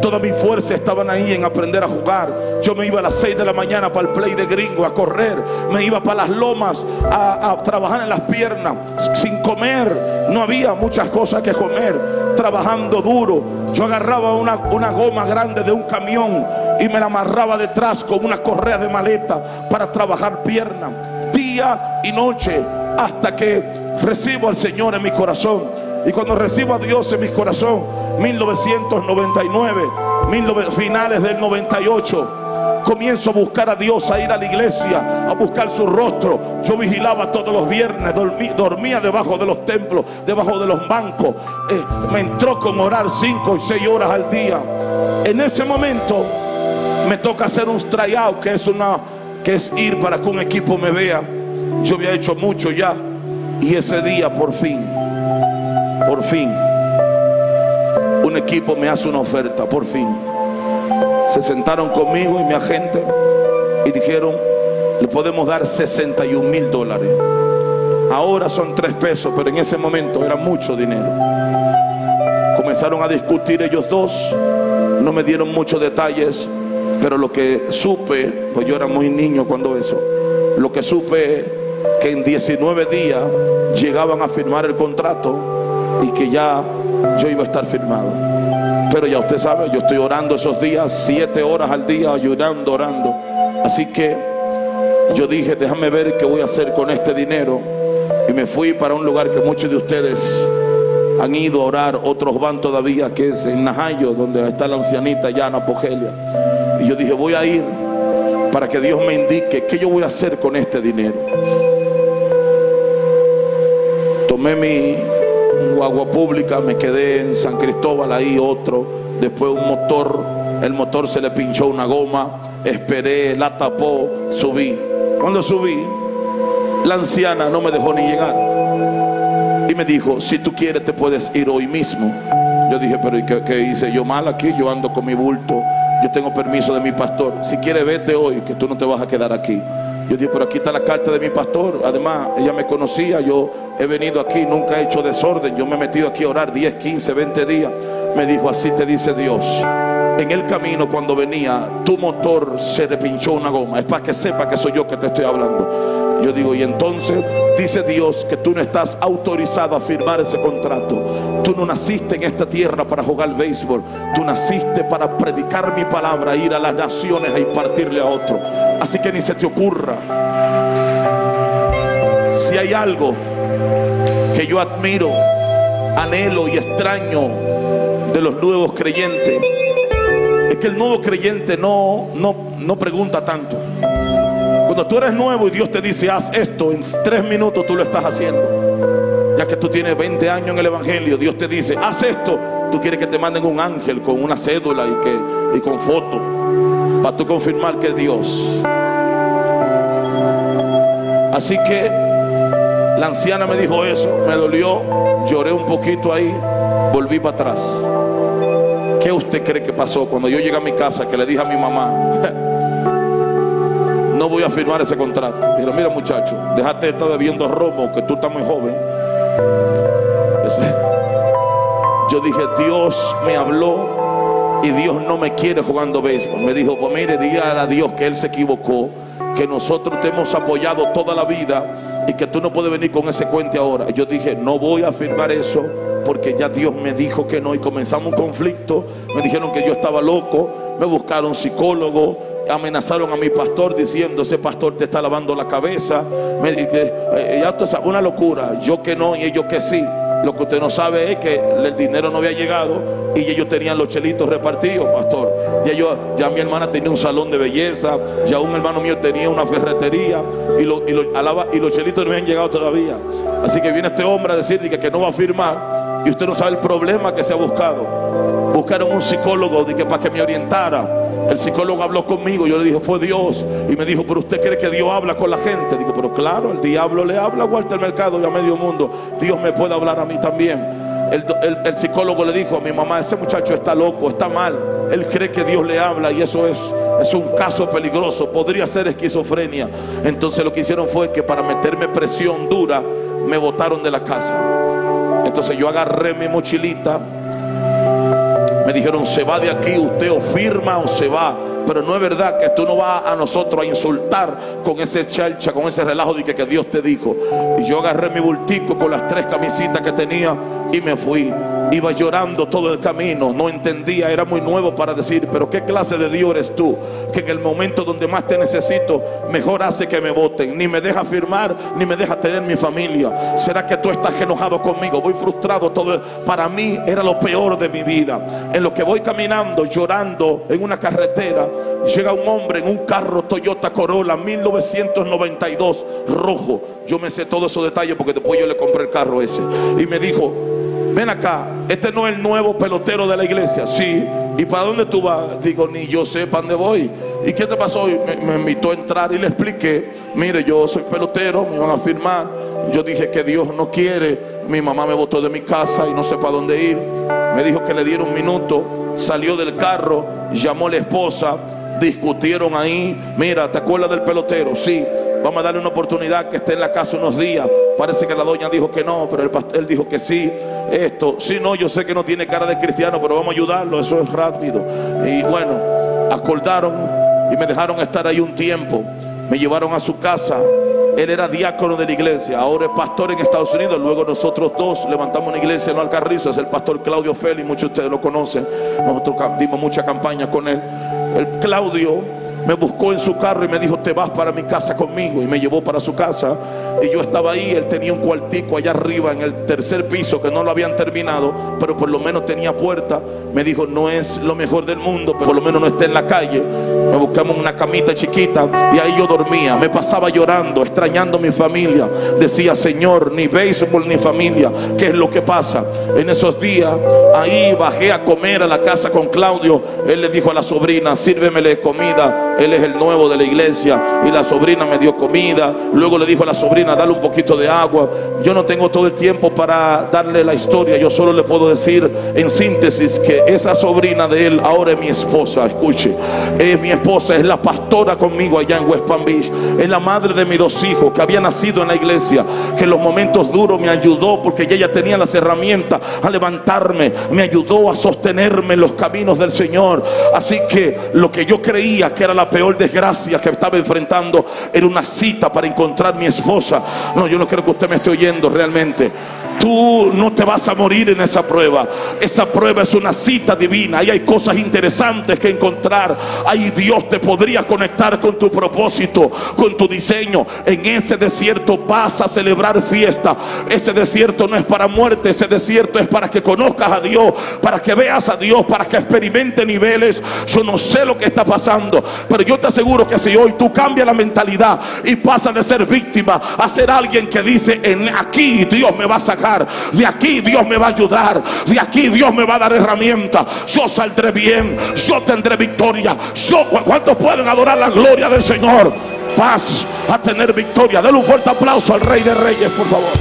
A: Toda mi fuerza estaban ahí en aprender a jugar. Yo me iba a las 6 de la mañana para el play de gringo a correr. Me iba para las lomas a, trabajar en las piernas sin comer. No había muchas cosas que comer. Trabajando duro. Yo agarraba una, goma grande de un camión y me la amarraba detrás con una correa de maleta para trabajar pierna. Día y noche hasta que recibo al Señor en mi corazón. Y cuando recibo a Dios en mi corazón, 1999, finales del 98, comienzo a buscar a Dios, a ir a la iglesia, a buscar su rostro. Yo vigilaba todos los viernes, dormía debajo de los templos, debajo de los bancos. Eh, me entró con orar 5 y 6 horas al día. En ese momento me toca hacer un tryout, que es una que es ir para que un equipo me vea. Yo había hecho mucho ya. Y ese día por fin por fin, un equipo me hace una oferta, por fin. Se sentaron conmigo y mi agente y dijeron, le podemos dar 61 mil dólares. Ahora son tres pesos, pero en ese momento era mucho dinero. Comenzaron a discutir ellos dos, no me dieron muchos detalles, pero lo que supe, pues yo era muy niño cuando eso, lo que supe que en 19 días llegaban a firmar el contrato y que ya yo iba a estar firmado. Pero ya usted sabe, yo estoy orando esos días, siete horas al día, ayudando, orando. Así que yo dije, déjame ver qué voy a hacer con este dinero. Y me fui para un lugar que muchos de ustedes han ido a orar, otros van todavía, que es en Najayo, donde está la ancianita ya en Apogelia. Y yo dije, voy a ir para que Dios me indique qué yo voy a hacer con este dinero. Tomé mi guagua pública, me quedé en San Cristóbal, ahí otro, después un motor, el motor se le pinchó una goma, esperé, la tapó, subí. Cuando subí, la anciana no me dejó ni llegar. Y me dijo, si tú quieres te puedes ir hoy mismo. Yo dije, pero ¿y qué, qué hice yo mal aquí? Yo ando con mi bulto, yo tengo permiso de mi pastor. Si quieres vete hoy, que tú no te vas a quedar aquí. Yo dije, pero aquí está la carta de mi pastor. Además, ella me conocía, yo he venido aquí, nunca he hecho desorden. Yo me he metido aquí a orar 10, 15, 20 días. Me dijo, así te dice Dios. En el camino cuando venía, tu motor se le pinchó una goma. Es para que sepa que soy yo que te estoy hablando. Yo digo, y entonces dice Dios que tú no estás autorizado a firmar ese contrato. Tú no naciste en esta tierra para jugar béisbol. Tú naciste para predicar mi palabra, ir a las naciones a impartirle a otro. Así que ni se te ocurra. Si hay algo que yo admiro, anhelo y extraño de los nuevos creyentes, es que el nuevo creyente no, no, no pregunta tanto. Cuando tú eres nuevo y Dios te dice, haz esto, en tres minutos tú lo estás haciendo. Ya que tú tienes 20 años en el Evangelio, Dios te dice, haz esto. Tú quieres que te manden un ángel con una cédula y, que, y con foto para tú confirmar que es Dios. Así que la anciana me dijo eso, me dolió, lloré un poquito ahí, volví para atrás. ¿Qué usted cree que pasó cuando yo llegué a mi casa que le dije a mi mamá, no voy a firmar ese contrato? Mira, mira muchacho, déjate de estar bebiendo romo, que tú estás muy joven. Yo dije, Dios me habló y Dios no me quiere jugando béisbol. Me dijo, pues mire, dígale a Dios que Él se equivocó, que nosotros te hemos apoyado toda la vida y que tú no puedes venir con ese cuente ahora. Yo dije, no voy a firmar eso porque ya Dios me dijo que no y comenzamos un conflicto. Me dijeron que yo estaba loco, me buscaron psicólogo, amenazaron a mi pastor diciendo, ese pastor te está lavando la cabeza. Me eh, ya una locura, yo que no y ellos que sí. Lo que usted no sabe es que el dinero no había llegado y ellos tenían los chelitos repartidos, pastor. Ya yo, ya mi hermana tenía un salón de belleza, ya un hermano mío tenía una ferretería y, y, y los chelitos no habían llegado todavía. Así que viene este hombre a decir que, que no va a firmar y usted no sabe el problema que se ha buscado. Buscaron un psicólogo para que me orientara. El psicólogo habló conmigo, yo le dije, fue Dios. Y me dijo, pero usted cree que Dios habla con la gente. Digo, pero claro, el diablo le habla a Walter Mercado y a medio mundo. Dios me puede hablar a mí también. El, el, el, psicólogo le dijo a mi mamá, ese muchacho está loco, está mal. Él cree que Dios le habla y eso es, es un caso peligroso. Podría ser esquizofrenia. Entonces lo que hicieron fue que para meterme presión dura, me botaron de la casa. Entonces yo agarré mi mochilita, me dijeron, se va de aquí, usted o firma o se va. Pero no es verdad que tú no vas a nosotros a insultar con ese chalcha, con ese relajo de que, que Dios te dijo. Y yo agarré mi bultico con las tres camisitas que tenía y me fui. Iba llorando todo el camino, no entendía, era muy nuevo para decir, pero ¿qué clase de Dios eres tú? Que en el momento donde más te necesito, mejor hace que me voten. Ni me deja firmar, ni me deja tener mi familia. ¿Será que tú estás enojado conmigo? Voy frustrado todo. Para mí era lo peor de mi vida. En lo que voy caminando, llorando en una carretera, llega un hombre en un carro Toyota Corolla 1992 rojo. Yo me sé todos esos detalles porque después yo le compré el carro ese. Y me dijo, ven acá, este no es el nuevo pelotero de la iglesia. Sí, ¿y para dónde tú vas? Digo, ni yo sé para dónde voy. ¿Y qué te pasó? Me, me, invitó a entrar y le expliqué, mire, yo soy pelotero, me van a firmar. Yo dije que Dios no quiere. Mi mamá me botó de mi casa y no sé para dónde ir. Me dijo que le diera un minuto. Salió del carro, llamó a la esposa, discutieron ahí. Mira, ¿te acuerdas del pelotero? Sí. Vamos a darle una oportunidad que esté en la casa unos días. Parece que la doña dijo que no, pero el pastor él dijo que sí. Esto, sí, no, yo sé que no tiene cara de cristiano, pero vamos a ayudarlo. Eso es rápido. Y bueno, acordaron y me dejaron estar ahí un tiempo. Me llevaron a su casa. Él era diácono de la iglesia, ahora es pastor en Estados Unidos. Luego nosotros dos levantamos una iglesia en Alcarrizo. Es el pastor Claudio Félix, muchos de ustedes lo conocen. Nosotros dimos mucha campaña con él. El Claudio me buscó en su carro y me dijo, te vas para mi casa conmigo. Y me llevó para su casa. Y yo estaba ahí, él tenía un cuartico allá arriba en el tercer piso que no lo habían terminado, pero por lo menos tenía puerta. Me dijo, no es lo mejor del mundo, pero por lo menos no está en la calle. Me buscamos una camita chiquita y ahí yo dormía. Me pasaba llorando, extrañando a mi familia. Decía, Señor, ni béisbol ni familia. ¿Qué es lo que pasa? En esos días, ahí bajé a comer a la casa con Claudio. Él le dijo a la sobrina, sírvemele comida. Él es el nuevo de la iglesia. Y la sobrina me dio comida. Luego le dijo a la sobrina, dale un poquito de agua. Yo no tengo todo el tiempo para darle la historia. Yo solo le puedo decir en síntesis que esa sobrina de él ahora es mi esposa. Escuche, es mi esposa, es la pastora conmigo allá en West Palm Beach. Es la madre de mis dos hijos que había nacido en la iglesia. Que en los momentos duros me ayudó porque ella tenía las herramientas a levantarme. Me ayudó a sostenerme en los caminos del Señor. Así que lo que yo creía que era peor desgracia que estaba enfrentando era una cita para encontrar mi esposa. No, yo no creo que usted me esté oyendo realmente. Tú no te vas a morir en esa prueba. Esa prueba es una cita divina. Ahí hay cosas interesantes que encontrar. Ahí Dios te podría conectar con tu propósito, con tu diseño. En ese desierto vas a celebrar fiesta. Ese desierto no es para muerte. Ese desierto es para que conozcas a Dios, para que veas a Dios, para que experimente niveles. Yo no sé lo que está pasando, pero yo te aseguro que si hoy tú cambias la mentalidad y pasas de ser víctima a ser alguien que dice, en aquí Dios me va a sacar de aquí Dios me va a ayudar. De aquí Dios me va a dar herramientas. Yo saldré bien. Yo tendré victoria. Yo, ¿cuántos pueden adorar la gloria del Señor? Paz a tener victoria. Denle un fuerte aplauso al Rey de Reyes, por favor.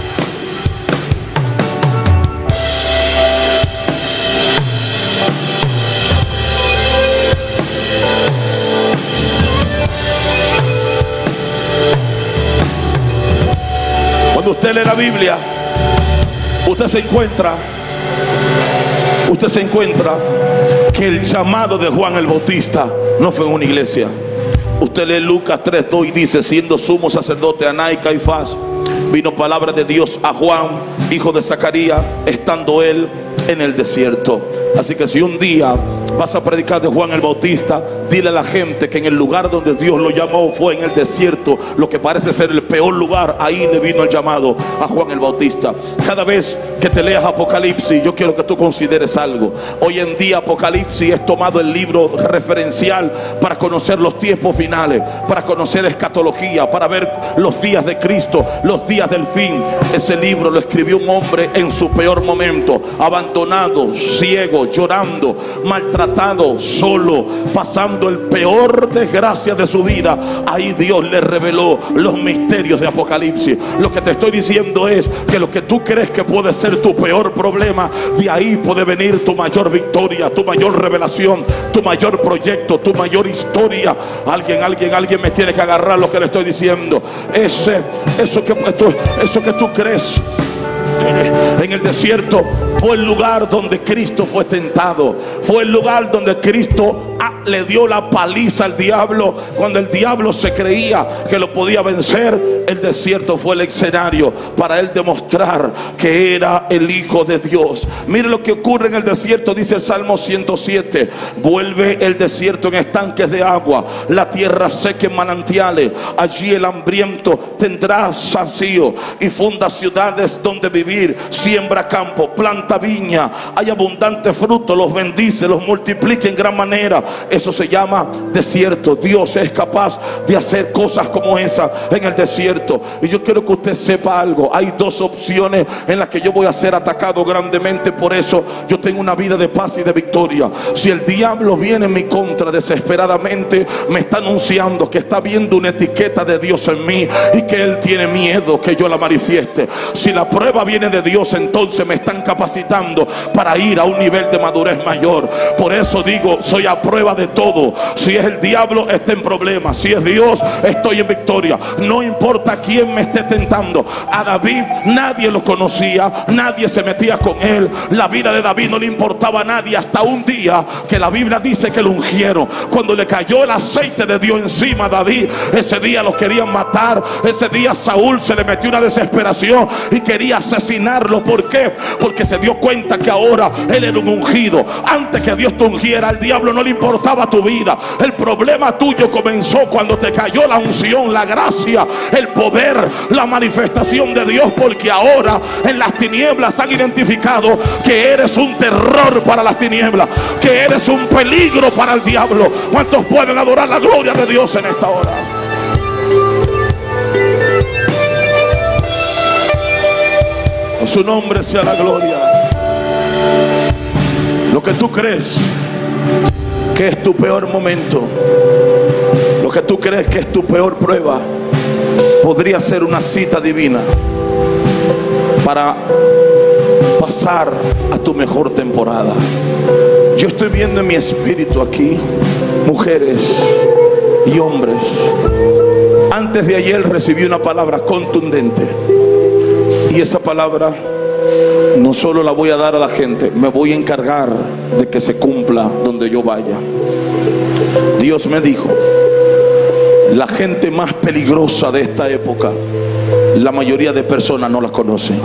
A: Cuando usted lee la Biblia, usted se encuentra, usted se encuentra que el llamado de Juan el Bautista no fue en una iglesia. Usted lee Lucas 3.2 y dice, siendo sumo sacerdote Aná y Caifás, vino palabra de Dios a Juan, hijo de Zacarías, estando él en el desierto. Así que si un día vas a predicar de Juan el Bautista, dile a la gente que en el lugar donde Dios lo llamó fue en el desierto, lo que parece ser el peor lugar, ahí le vino el llamado a Juan el Bautista. Cada vez que te leas Apocalipsis, yo quiero que tú consideres algo. Hoy en día Apocalipsis es tomado el libro referencial para conocer los tiempos finales, para conocer escatología, para ver los días de Cristo, los días del fin. Ese libro lo escribió un hombre en su peor momento, abandonado, ciego, llorando, maltratado, solo, pasando el peor desgracia de su vida. Ahí Dios le reveló los misterios de Apocalipsis. Lo que te estoy diciendo es que lo que tú crees que puede ser tu peor problema, de ahí puede venir tu mayor victoria, tu mayor revelación, tu mayor proyecto, tu mayor historia. Alguien, alguien, alguien me tiene que agarrar lo que le estoy diciendo. Ese, eso que eso que tú crees en el desierto fue el lugar donde Cristo fue tentado. Fue el lugar donde Cristo ah, le dio la paliza al diablo. Cuando el diablo se creía que lo podía vencer, el desierto fue el escenario para él demostrar que era el Hijo de Dios. Mire lo que ocurre en el desierto, dice el Salmo 107. Vuelve el desierto en estanques de agua, la tierra seca en manantiales. Allí el hambriento tendrá sacio y funda ciudades donde vivir. Siembra campo, planta viña, hay abundante fruto, los bendice, los multiplica en gran manera. Eso se llama desierto. Dios es capaz de hacer cosas como esa en el desierto. Y yo quiero que usted sepa algo. Hay dos opciones en las que yo voy a ser atacado grandemente. Por eso yo tengo una vida de paz y de victoria. Si el diablo viene en mi contra desesperadamente, me está anunciando que está viendo una etiqueta de Dios en mí y que Él tiene miedo que yo la manifieste. Si la prueba viene de Dios, entonces me están capacitando para ir a un nivel de madurez mayor. Por eso digo, soy a prueba de todo. Si es el diablo, está en problemas. Si es Dios, estoy en victoria. No importa quién me esté tentando. A David nadie lo conocía, nadie se metía con él. La vida de David no le importaba a nadie hasta un día que la Biblia dice que lo ungieron. Cuando le cayó el aceite de Dios encima a David, ese día lo querían matar. Ese día Saúl se le metió una desesperación y quería asesinarlo. ¿Por qué? Porque se dio cuenta que ahora él era un ungido. Antes que Dios te ungiera, al diablo no le importaba tu vida. El problema tuyo comenzó cuando te cayó la unción, la gracia, el poder, la manifestación de Dios. Porque ahora en las tinieblas han identificado que eres un terror para las tinieblas, que eres un peligro para el diablo. ¿Cuántos pueden adorar la gloria de Dios en esta hora? Su nombre sea la gloria. Lo que tú crees que es tu peor momento, lo que tú crees que es tu peor prueba, podría ser una cita divina para pasar a tu mejor temporada. Yo estoy viendo en mi espíritu aquí mujeres y hombres. Antes de ayer recibí una palabra contundente y esa palabra no solo la voy a dar a la gente, me voy a encargar de que se cumpla donde yo vaya. Dios me dijo, la gente más peligrosa de esta época, la mayoría de personas no la conocen.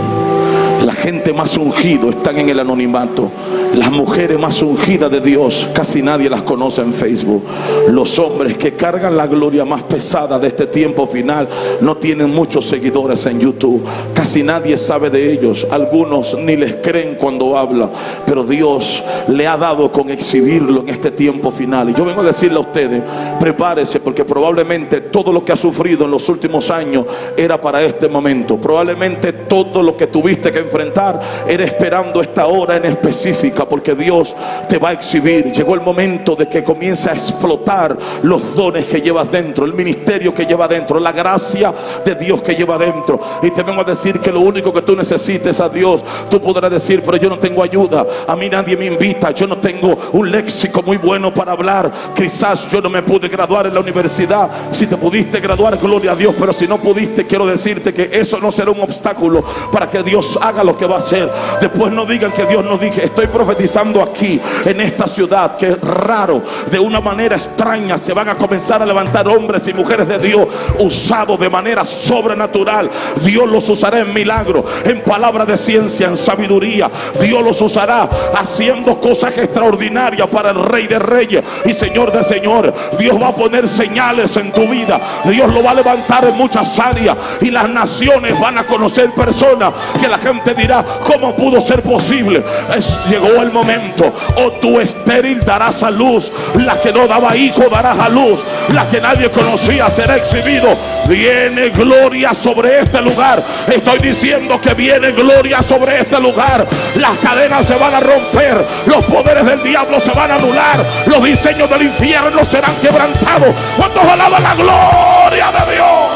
A: La gente más ungido están en el anonimato. Las mujeres más ungidas de Dios, casi nadie las conoce en Facebook. Los hombres que cargan la gloria más pesada de este tiempo final no tienen muchos seguidores en YouTube. Casi nadie sabe de ellos. Algunos ni les creen cuando habla. Pero Dios le ha dado con exhibirlo en este tiempo final. Y yo vengo a decirle a ustedes, prepárese porque probablemente todo lo que ha sufrido en los últimos años era para este momento. Probablemente todo lo que tuviste que enfrentar era esperando esta hora en específica porque Dios te va a exhibir. Llegó el momento de que comience a explotar los dones que llevas dentro, el ministerio que lleva dentro, la gracia de Dios que lleva dentro. Y te vengo a decir que lo único que tú necesites a Dios, tú podrás decir, pero yo no tengo ayuda, a mí nadie me invita, yo no tengo un léxico muy bueno para hablar, quizás yo no me pude graduar en la universidad. Si te pudiste graduar, gloria a Dios, pero si no pudiste, quiero decirte que eso no será un obstáculo para que Dios haga lo que va a hacer. Después no digan que Dios no dije, estoy profetizando aquí en esta ciudad que es raro, de una manera extraña se van a comenzar a levantar hombres y mujeres de Dios usados de manera sobrenatural. Dios los usará en milagro, en palabra de ciencia, en sabiduría. Dios los usará haciendo cosas extraordinarias para el Rey de Reyes y Señor de Señores. Dios va a poner señales en tu vida. Dios lo va a levantar en muchas áreas y las naciones van a conocer personas que la gente dirá, ¿cómo pudo ser posible? Es, llegó el momento. O tu estéril darás a luz. La que no daba hijo darás a luz. La que nadie conocía será exhibido. Viene gloria sobre este lugar. Estoy diciendo que viene gloria sobre este lugar. Las cadenas se van a romper. Los poderes del diablo se van a anular. Los diseños del infierno serán quebrantados. ¿Cuántos alaban la gloria de Dios?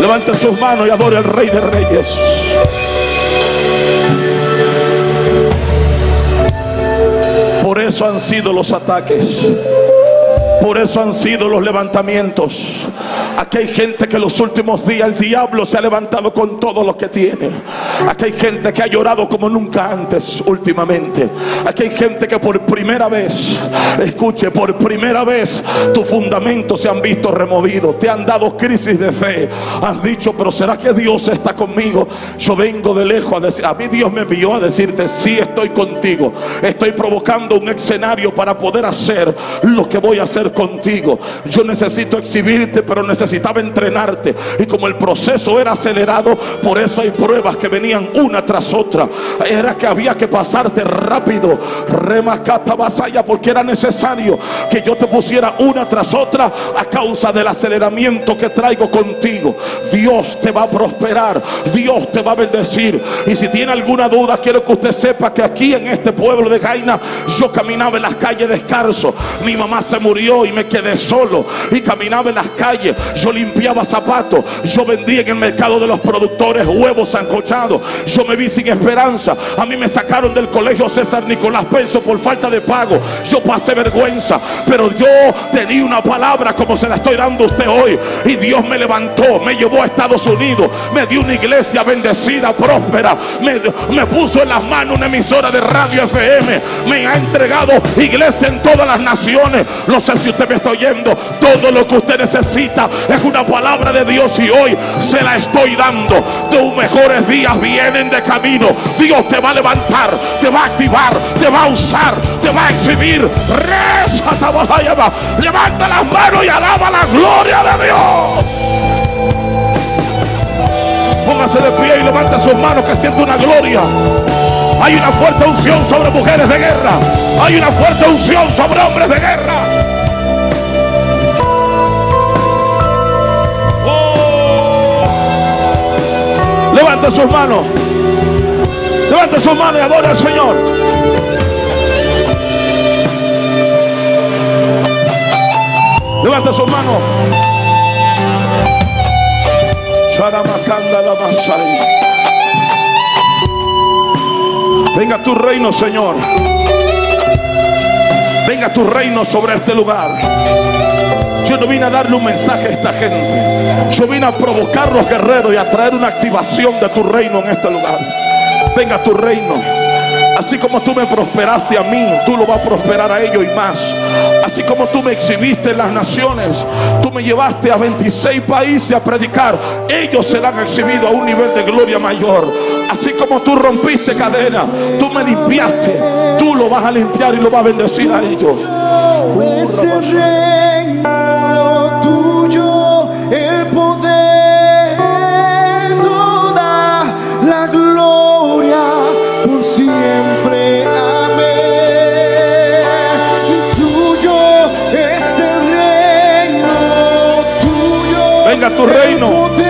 A: Levante sus manos y adore al Rey de Reyes. Por eso han sido los ataques. Por eso han sido los levantamientos. Aquí hay gente que los últimos días el diablo se ha levantado con todo lo que tiene. Aquí hay gente que ha llorado como nunca antes últimamente. Aquí hay gente que por primera vez, escuche, por primera vez tus fundamentos se han visto removidos. Te han dado crisis de fe. Has dicho, pero ¿será que Dios está conmigo? Yo vengo de lejos a decir, a mí Dios me envió a decirte, sí estoy contigo. Estoy provocando un escenario para poder hacer lo que voy a hacer contigo. Yo necesito exhibirte, pero necesitaba entrenarte. Y como el proceso era acelerado, por eso hay pruebas que venían una tras otra. Era que había que pasarte rápido. Remacata vasalla, porque era necesario que yo te pusiera una tras otra a causa del aceleramiento que traigo contigo. Dios te va a prosperar. Dios te va a bendecir. Y si tiene alguna duda, quiero que usted sepa que aquí en este pueblo de Jaina yo caminaba en las calles descalzo. Mi mamá se murió y me quedé solo y caminaba en las calles. Yo limpiaba zapatos, yo vendía en el mercado de los productores huevos sancochados. Yo me vi sin esperanza. A mí me sacaron del colegio César Nicolás Penso por falta de pago. Yo pasé vergüenza, pero yo tenía una palabra como se la estoy dando a usted hoy. Y Dios me levantó, me llevó a Estados Unidos, me dio una iglesia bendecida, próspera. Me, me puso en las manos una emisora de radio FM. Me ha entregado iglesia en todas las naciones. No sé si usted me está oyendo. Todo lo que usted necesita es una palabra de Dios y hoy se la estoy dando. Tus mejores días vienen de camino. Dios te va a levantar, te va a activar, te va a usar, te va a exhibir. Reza, levanta las manos y alaba la gloria de Dios. Póngase de pie y levanta sus manos que siente una gloria. Hay una fuerte unción sobre mujeres de guerra. Hay una fuerte unción sobre hombres de guerra. Levanta sus manos. Levanta sus manos y adora al Señor. Levanta sus manos. Venga tu reino, Señor. Venga tu reino sobre este lugar. Yo no vine a darle un mensaje a esta gente. Yo vine a provocar los guerreros y a traer una activación de tu reino en este lugar. Venga tu reino. Así como tú me prosperaste a mí, tú lo vas a prosperar a ellos y más. Así como tú me exhibiste en las naciones, tú me llevaste a 26 países a predicar, ellos serán exhibidos a un nivel de gloria mayor. Así como tú rompiste cadena, tú me limpiaste, tú lo vas a limpiar y lo vas a bendecir a ellos.
B: Reino.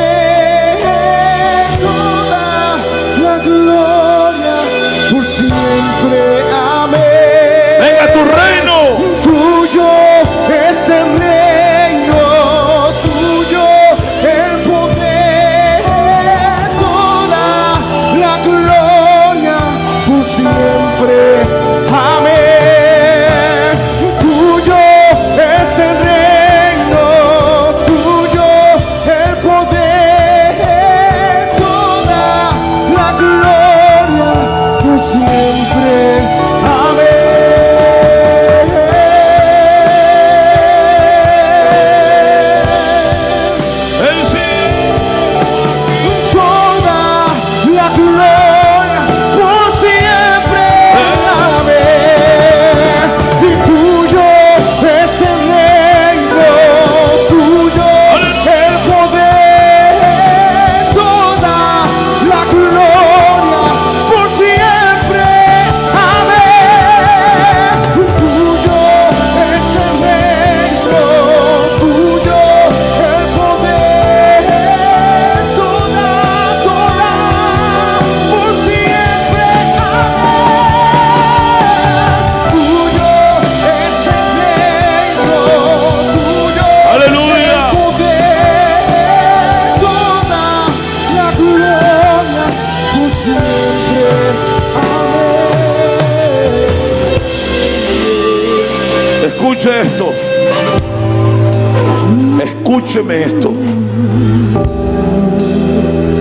A: Escúcheme esto.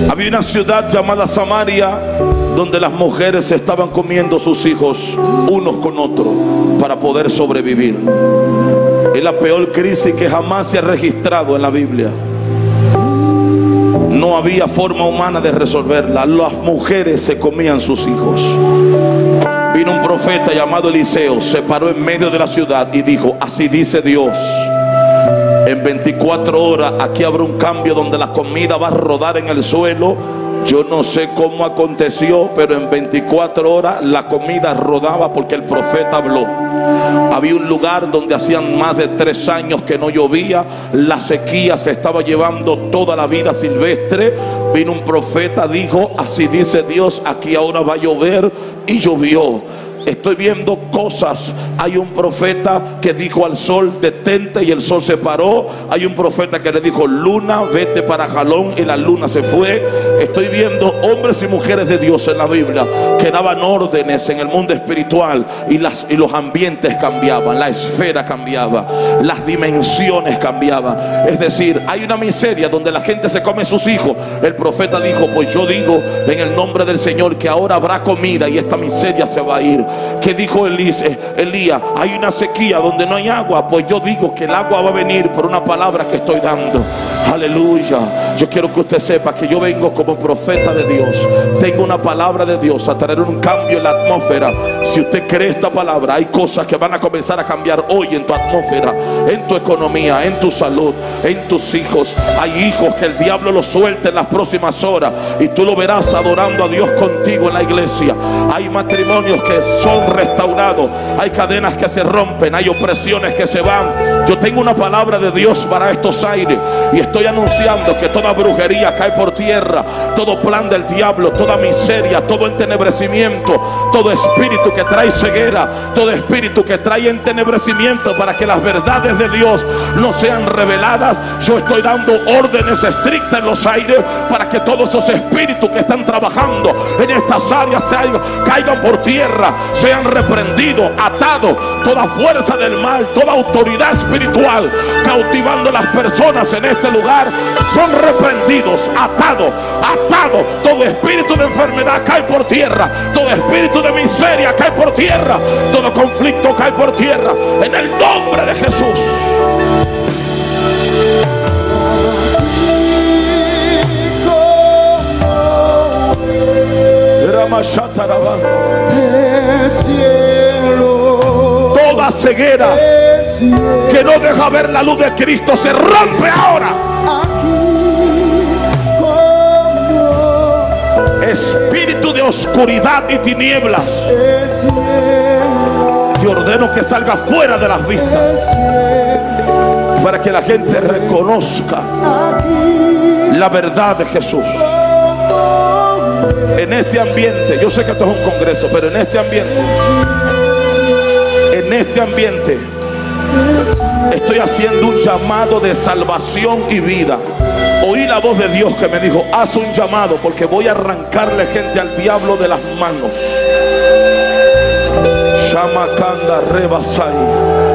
A: Había una ciudad llamada Samaria donde las mujeres estaban comiendo sus hijos unos con otros para poder sobrevivir. Es la peor crisis que jamás se ha registrado en la Biblia. No había forma humana de resolverla. Las mujeres se comían sus hijos. Vino un profeta llamado Eliseo, se paró en medio de la ciudad y dijo, así dice Dios. En 24 horas aquí habrá un cambio donde la comida va a rodar en el suelo. Yo no sé cómo aconteció, pero en 24 horas la comida rodaba porque el profeta habló. Había un lugar donde hacían más de tres años que no llovía. La sequía se estaba llevando toda la vida silvestre. Vino un profeta, dijo, así dice Dios, aquí ahora va a llover y llovió. Estoy viendo cosas. Hay un profeta que dijo al sol, detente y el sol se paró. Hay un profeta que le dijo, luna, vete para Jalón y la luna se fue. Estoy viendo hombres y mujeres de Dios en la Biblia que daban órdenes en el mundo espiritual y, las, y los ambientes cambiaban, la esfera cambiaba, las dimensiones cambiaban. Es decir, hay una miseria donde la gente se come sus hijos. El profeta dijo, pues yo digo en el nombre del Señor que ahora habrá comida y esta miseria se va a ir. ¿Qué dijo Elías? Elías, hay una sequía donde no hay agua. Pues yo digo que el agua va a venir por una palabra que estoy dando. Aleluya. Yo quiero que usted sepa que yo vengo como profeta de Dios. Tengo una palabra de Dios a traer un cambio en la atmósfera. Si usted cree esta palabra, hay cosas que van a comenzar a cambiar hoy en tu atmósfera, en tu economía, en tu salud, en tus hijos. Hay hijos que el diablo los suelte en las próximas horas y tú lo verás adorando a Dios contigo en la iglesia. Hay matrimonios que son restaurados, hay cadenas que se rompen, hay opresiones que se van. Yo tengo una palabra de Dios para estos aires y estoy anunciando que toda brujería cae por tierra, todo plan del diablo, toda miseria, todo entenebrecimiento, todo espíritu que trae ceguera, todo espíritu que trae entenebrecimiento para que las verdades de Dios no sean reveladas. Yo estoy dando órdenes estrictas en los aires para que todos esos espíritus que están trabajando en estas áreas caigan por tierra, sean reprendidos, atados. Toda fuerza del mal, toda autoridad espiritual cautivando a las personas en este lugar son reprendidos, atados, atados. Todo espíritu de enfermedad cae por tierra, todo espíritu de miseria cae por tierra, todo conflicto cae por tierra. En el nombre de Jesús.
B: Cielo,
A: Toda ceguera
B: cielo,
A: que no deja ver la luz de Cristo se rompe ahora.
B: aquí
A: Espíritu de oscuridad y tinieblas,
B: cielo,
A: te ordeno que salga fuera de las vistas para que la gente reconozca
B: aquí
A: la verdad de Jesús. En este ambiente, yo sé que esto es un congreso, pero en este ambiente, en este ambiente, estoy haciendo un llamado de salvación y vida. Oí la voz de Dios que me dijo, haz un llamado porque voy a arrancarle gente al diablo de las manos. Shamakanda Rebasai.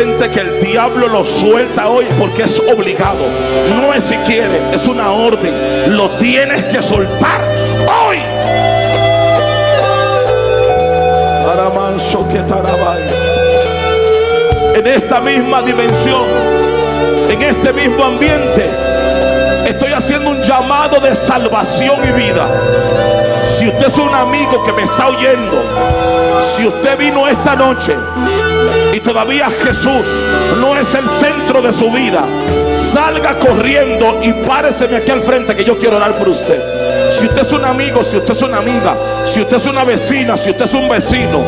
A: Que el diablo lo suelta hoy porque es obligado. No es si quiere, es una orden. Lo tienes que soltar hoy. En esta misma dimensión, en este mismo ambiente, estoy haciendo un llamado de salvación y vida. Si usted es un amigo que me está oyendo, si usted vino esta noche y todavía Jesús no es el centro de su vida, salga corriendo y páreseme aquí al frente que yo quiero orar por usted. Si usted es un amigo, si usted es una amiga, si usted es una vecina, si usted es un vecino,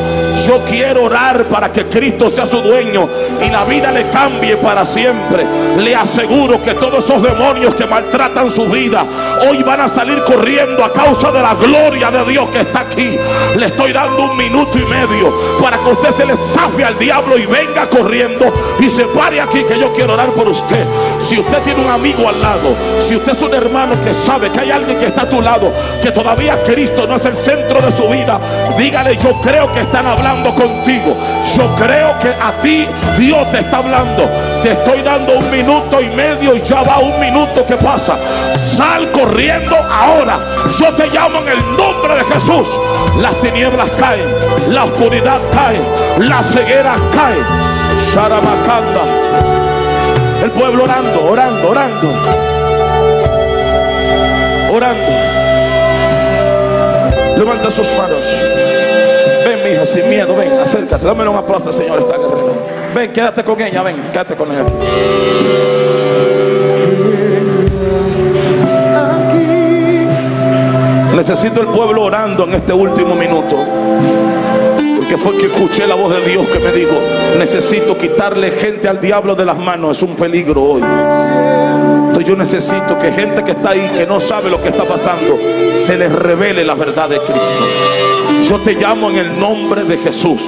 A: yo quiero orar para que Cristo sea su dueño y la vida le cambie para siempre. Le aseguro que todos esos demonios que maltratan su vida hoy van a salir corriendo a causa de la gloria de Dios que está aquí. Le estoy dando un minuto y medio para que usted se le zafe al diablo y venga corriendo y se pare aquí que yo quiero orar por usted. Si usted tiene un amigo al lado, si usted es un hermano que sabe que hay alguien que está a tu lado, que todavía Cristo no es el centro de su vida, dígale, yo creo que están hablando contigo. Yo creo que a ti Dios te está hablando. Te estoy dando un minuto y medio y ya va un minuto que pasa. Sal corriendo ahora. Yo te llamo en el nombre de Jesús. Las tinieblas caen, la oscuridad cae, la ceguera cae. Sharamacanda. El pueblo orando, orando, orando. Orando. Levanta sus manos. Ven, mi hija, sin miedo, ven, acércate. Dame un aplauso, Señor, esta. Ven, quédate con ella, ven, quédate con ella. Necesito el pueblo orando en este último minuto. Que fue que escuché la voz de Dios que me dijo, necesito quitarle gente al diablo de las manos, es un peligro hoy. Entonces yo necesito que gente que está ahí, que no sabe lo que está pasando, se les revele la verdad de Cristo. Yo te llamo en el nombre de Jesús.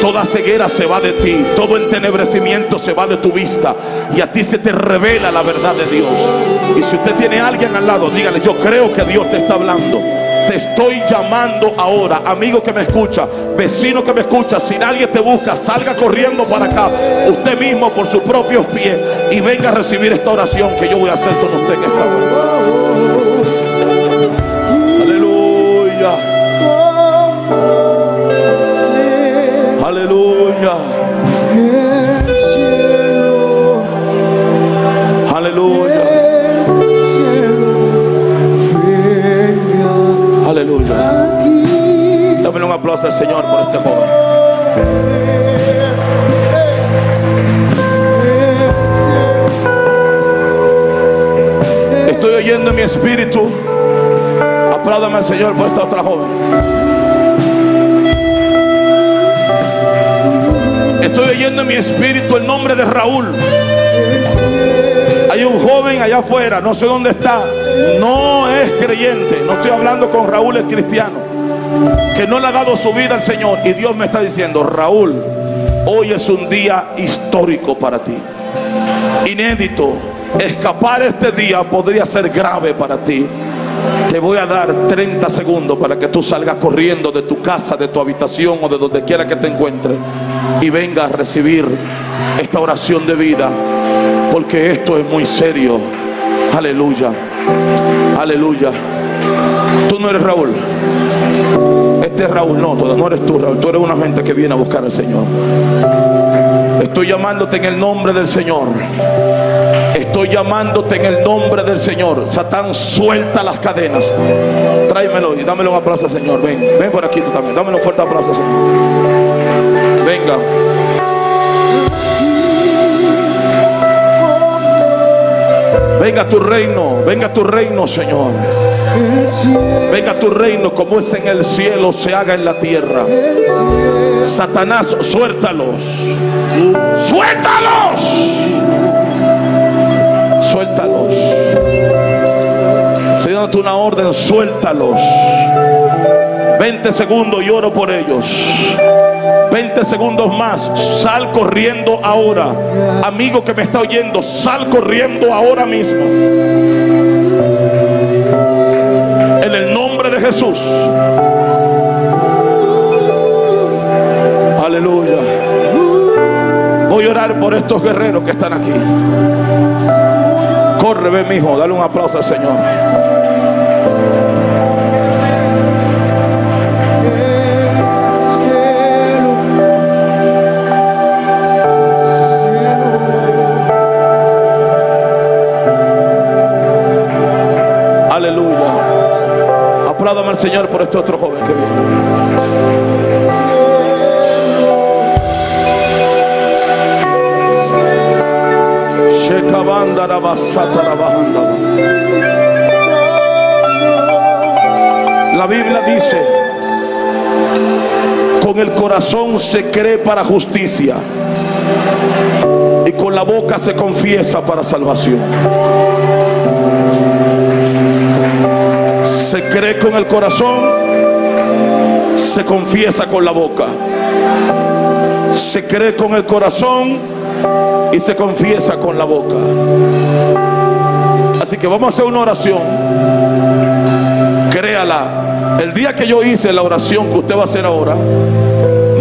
A: Toda ceguera se va de ti, todo entenebrecimiento se va de tu vista y a ti se te revela la verdad de Dios. Y si usted tiene a alguien al lado, dígale, yo creo que Dios te está hablando. Estoy llamando ahora, amigo que me escucha, vecino que me escucha, si nadie te busca, salga corriendo para acá, usted mismo por sus propios pies y venga a recibir esta oración que yo voy a hacer con usted en esta hora. Aleluya. Aleluya. Aplauso al Señor por este joven. Estoy oyendo en mi espíritu. Apláudame al Señor por esta otra joven. Estoy oyendo en mi espíritu el nombre de Raúl. Hay un joven allá afuera, no sé dónde está. No es creyente. No estoy hablando con Raúl el cristiano. Que no le ha dado su vida al Señor. Y Dios me está diciendo, Raúl, hoy es un día histórico para ti. Inédito. Escapar este día podría ser grave para ti. Te voy a dar 30 segundos para que tú salgas corriendo de tu casa, de tu habitación o de donde quiera que te encuentres y venga a recibir esta oración de vida. Porque esto es muy serio. Aleluya. Aleluya. Tú no eres Raúl. Este es Raúl, no, no eres tú, Raúl. Tú eres una gente que viene a buscar al Señor. Estoy llamándote en el nombre del Señor. Estoy llamándote en el nombre del Señor. Satán, suelta las cadenas. Tráemelo y dámelo un aplauso Señor. Ven, ven por aquí tú también. Dámelo un fuerte aplauso Señor. Venga. Venga tu reino, venga tu reino, Señor. Venga tu reino como es en el cielo, se haga en la tierra. Satanás, suéltalos. Suéltalos. Suéltalos. Estoy dándote una orden, suéltalos. 20 segundos y oro por ellos. 20 segundos más. Sal corriendo ahora. Amigo que me está oyendo, sal corriendo ahora mismo. Por estos guerreros que están aquí. Corre, ven, hijo. Dale un aplauso al Señor. Aleluya. Apláudame al Señor por este otro joven que viene. La Biblia dice, con el corazón se cree para justicia y con la boca se confiesa para salvación. Se cree con el corazón, se confiesa con la boca. Se cree con el corazón y se confiesa con la boca. Así que vamos a hacer una oración. Créala. El día que yo hice la oración que usted va a hacer ahora,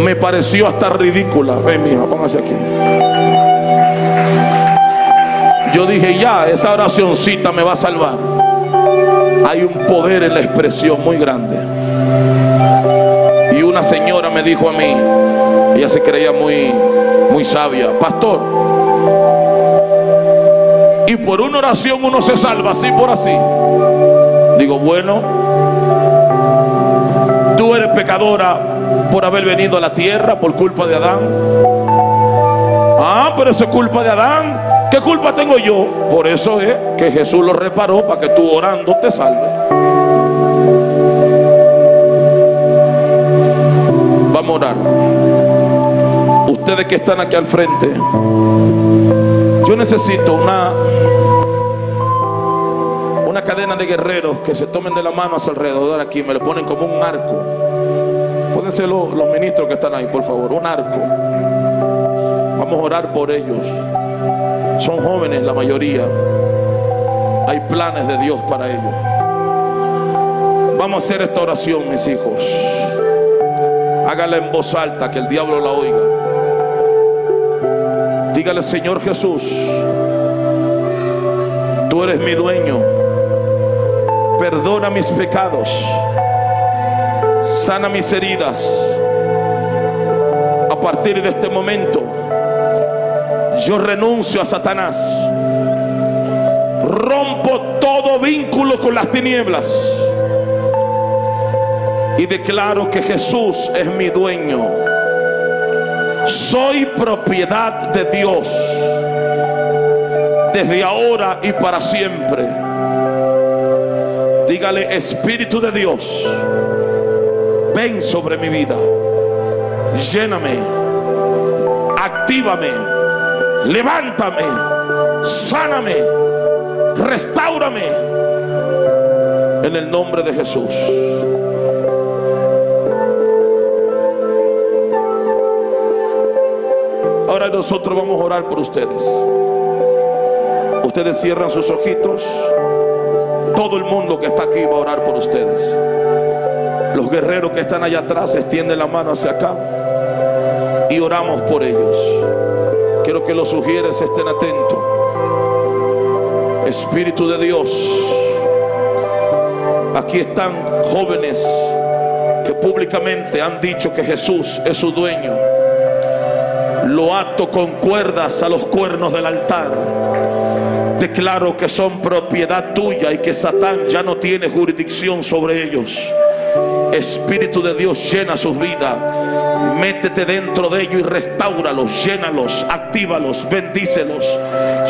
A: me pareció hasta ridícula. Ven, mija, póngase aquí. Yo dije, ya, esa oracioncita me va a salvar. Hay un poder en la expresión muy grande. Y una señora me dijo a mí, ella se creía muy, muy sabia, pastor. Y por una oración uno se salva, así por así. Digo, bueno, tú eres pecadora por haber venido a la tierra por culpa de Adán. Ah, pero eso es culpa de Adán. ¿Qué culpa tengo yo? Por eso es que Jesús lo reparó para que tú orando te salves. Vamos a orar. Ustedes que están aquí al frente, yo necesito una una cadena de guerreros que se tomen de la mano a su alrededor aquí, me lo ponen como un arco. Pónganse los, los ministros que están ahí, por favor, un arco. Vamos a orar por ellos. Son jóvenes la mayoría. Hay planes de Dios para ellos. Vamos a hacer esta oración, mis hijos. Hágala en voz alta, que el diablo la oiga. Dígale, Señor Jesús, tú eres mi dueño. Perdona mis pecados. Sana mis heridas. A partir de este momento, yo renuncio a Satanás. Rompo todo vínculo con las tinieblas. Y declaro que Jesús es mi dueño. Soy propiedad de Dios. Desde ahora y para siempre. Dígale, Espíritu de Dios, ven sobre mi vida. Lléname. Actívame. Levántame. Sáname. Restáurame. En el nombre de Jesús. Nosotros vamos a orar por ustedes. Ustedes cierran sus ojitos. Todo el mundo que está aquí va a orar por ustedes. Los guerreros que están allá atrás extienden la mano hacia acá y oramos por ellos. Quiero que los sugieres estén atentos. Espíritu de Dios, aquí están jóvenes que públicamente han dicho que Jesús es su dueño. Lo ato con cuerdas a los cuernos del altar. Declaro que son propiedad tuya y que Satán ya no tiene jurisdicción sobre ellos. Espíritu de Dios llena sus vidas. Métete dentro de ellos y restauralos, llénalos, actívalos, bendícelos.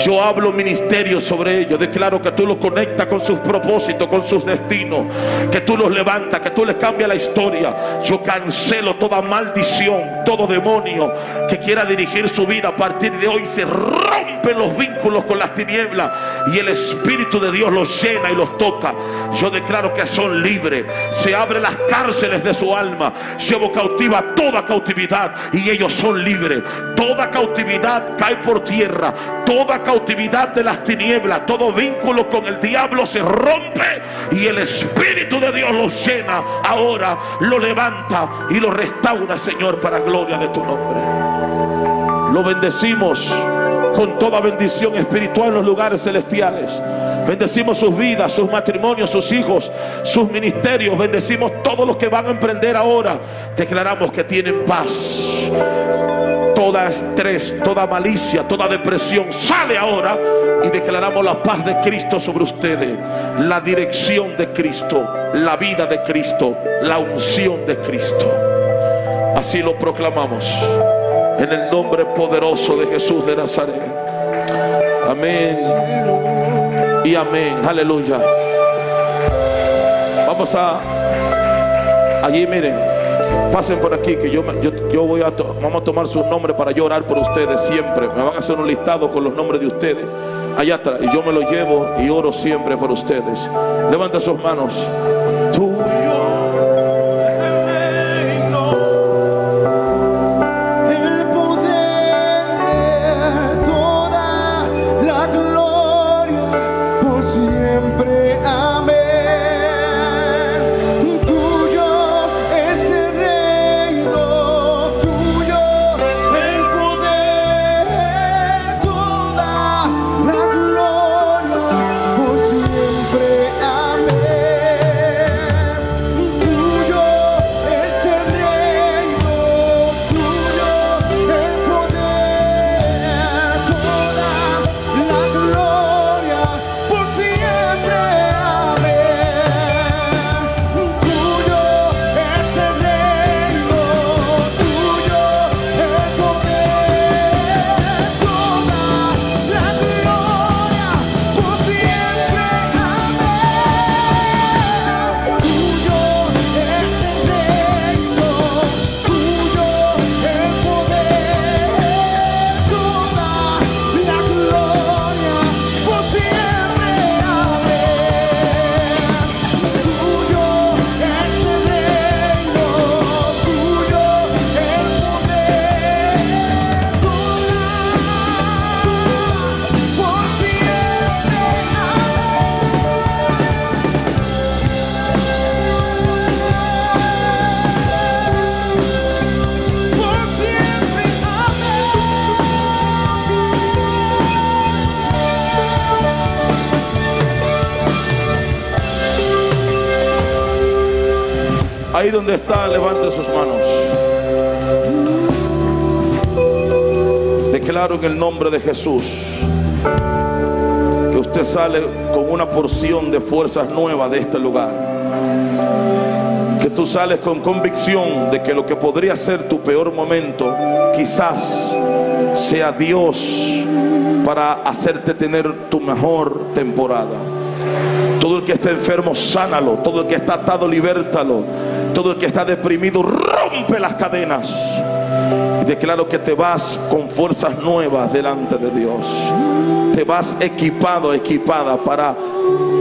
A: Yo hablo ministerio sobre ellos. Declaro que tú los conectas con sus propósitos, con sus destinos. Que tú los levantas, que tú les cambias la historia. Yo cancelo toda maldición, todo demonio que quiera dirigir su vida a partir de hoy. Se rompen los vínculos con las tinieblas y el Espíritu de Dios los llena y los toca. Yo declaro que son libres. Se abren las cárceles de su alma. Llevo cautiva toda cautividad y ellos son libres. Toda cautividad cae por tierra. Toda cautividad de las tinieblas, todo vínculo con el diablo se rompe y el Espíritu de Dios los llena. Ahora lo levanta y lo restaura, Señor, para gloria de tu nombre. Lo bendecimos con toda bendición espiritual en los lugares celestiales. Bendecimos sus vidas, sus matrimonios, sus hijos, sus ministerios. Bendecimos todos los que van a emprender ahora. Declaramos que tienen paz. Toda estrés, toda malicia, toda depresión sale ahora y declaramos la paz de Cristo sobre ustedes. La dirección de Cristo, la vida de Cristo, la unción de Cristo. Así lo proclamamos en el nombre poderoso de Jesús de Nazaret. Amén y amén. Aleluya. Vamos a allí, miren. Pasen por aquí que yo, yo, yo voy a vamos a tomar sus nombres para yo orar por ustedes siempre. Me van a hacer un listado con los nombres de ustedes allá atrás y yo me lo llevo y oro siempre por ustedes. Levanta sus manos. Tuyo Ahí donde está, levante sus manos. Declaro en el nombre de Jesús que usted sale con una porción de fuerzas nuevas de este lugar. Que tú sales con convicción de que lo que podría ser tu peor momento, quizás sea Dios para hacerte tener tu mejor temporada. Todo el que está enfermo, sánalo. Todo el que está atado, libértalo. Todo el que está deprimido, rompe las cadenas. Y declaro que te vas con fuerzas nuevas delante de Dios. Te vas equipado, equipada para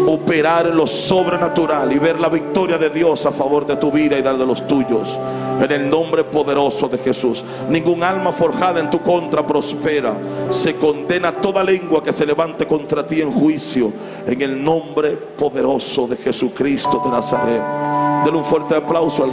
A: operar lo sobrenatural y ver la victoria de Dios a favor de tu vida y de los tuyos. En el nombre poderoso de Jesús. Ningún alma forjada en tu contra prospera. Se condena toda lengua que se levante contra ti en juicio. En el nombre poderoso de Jesucristo de Nazaret. Denle un fuerte aplauso al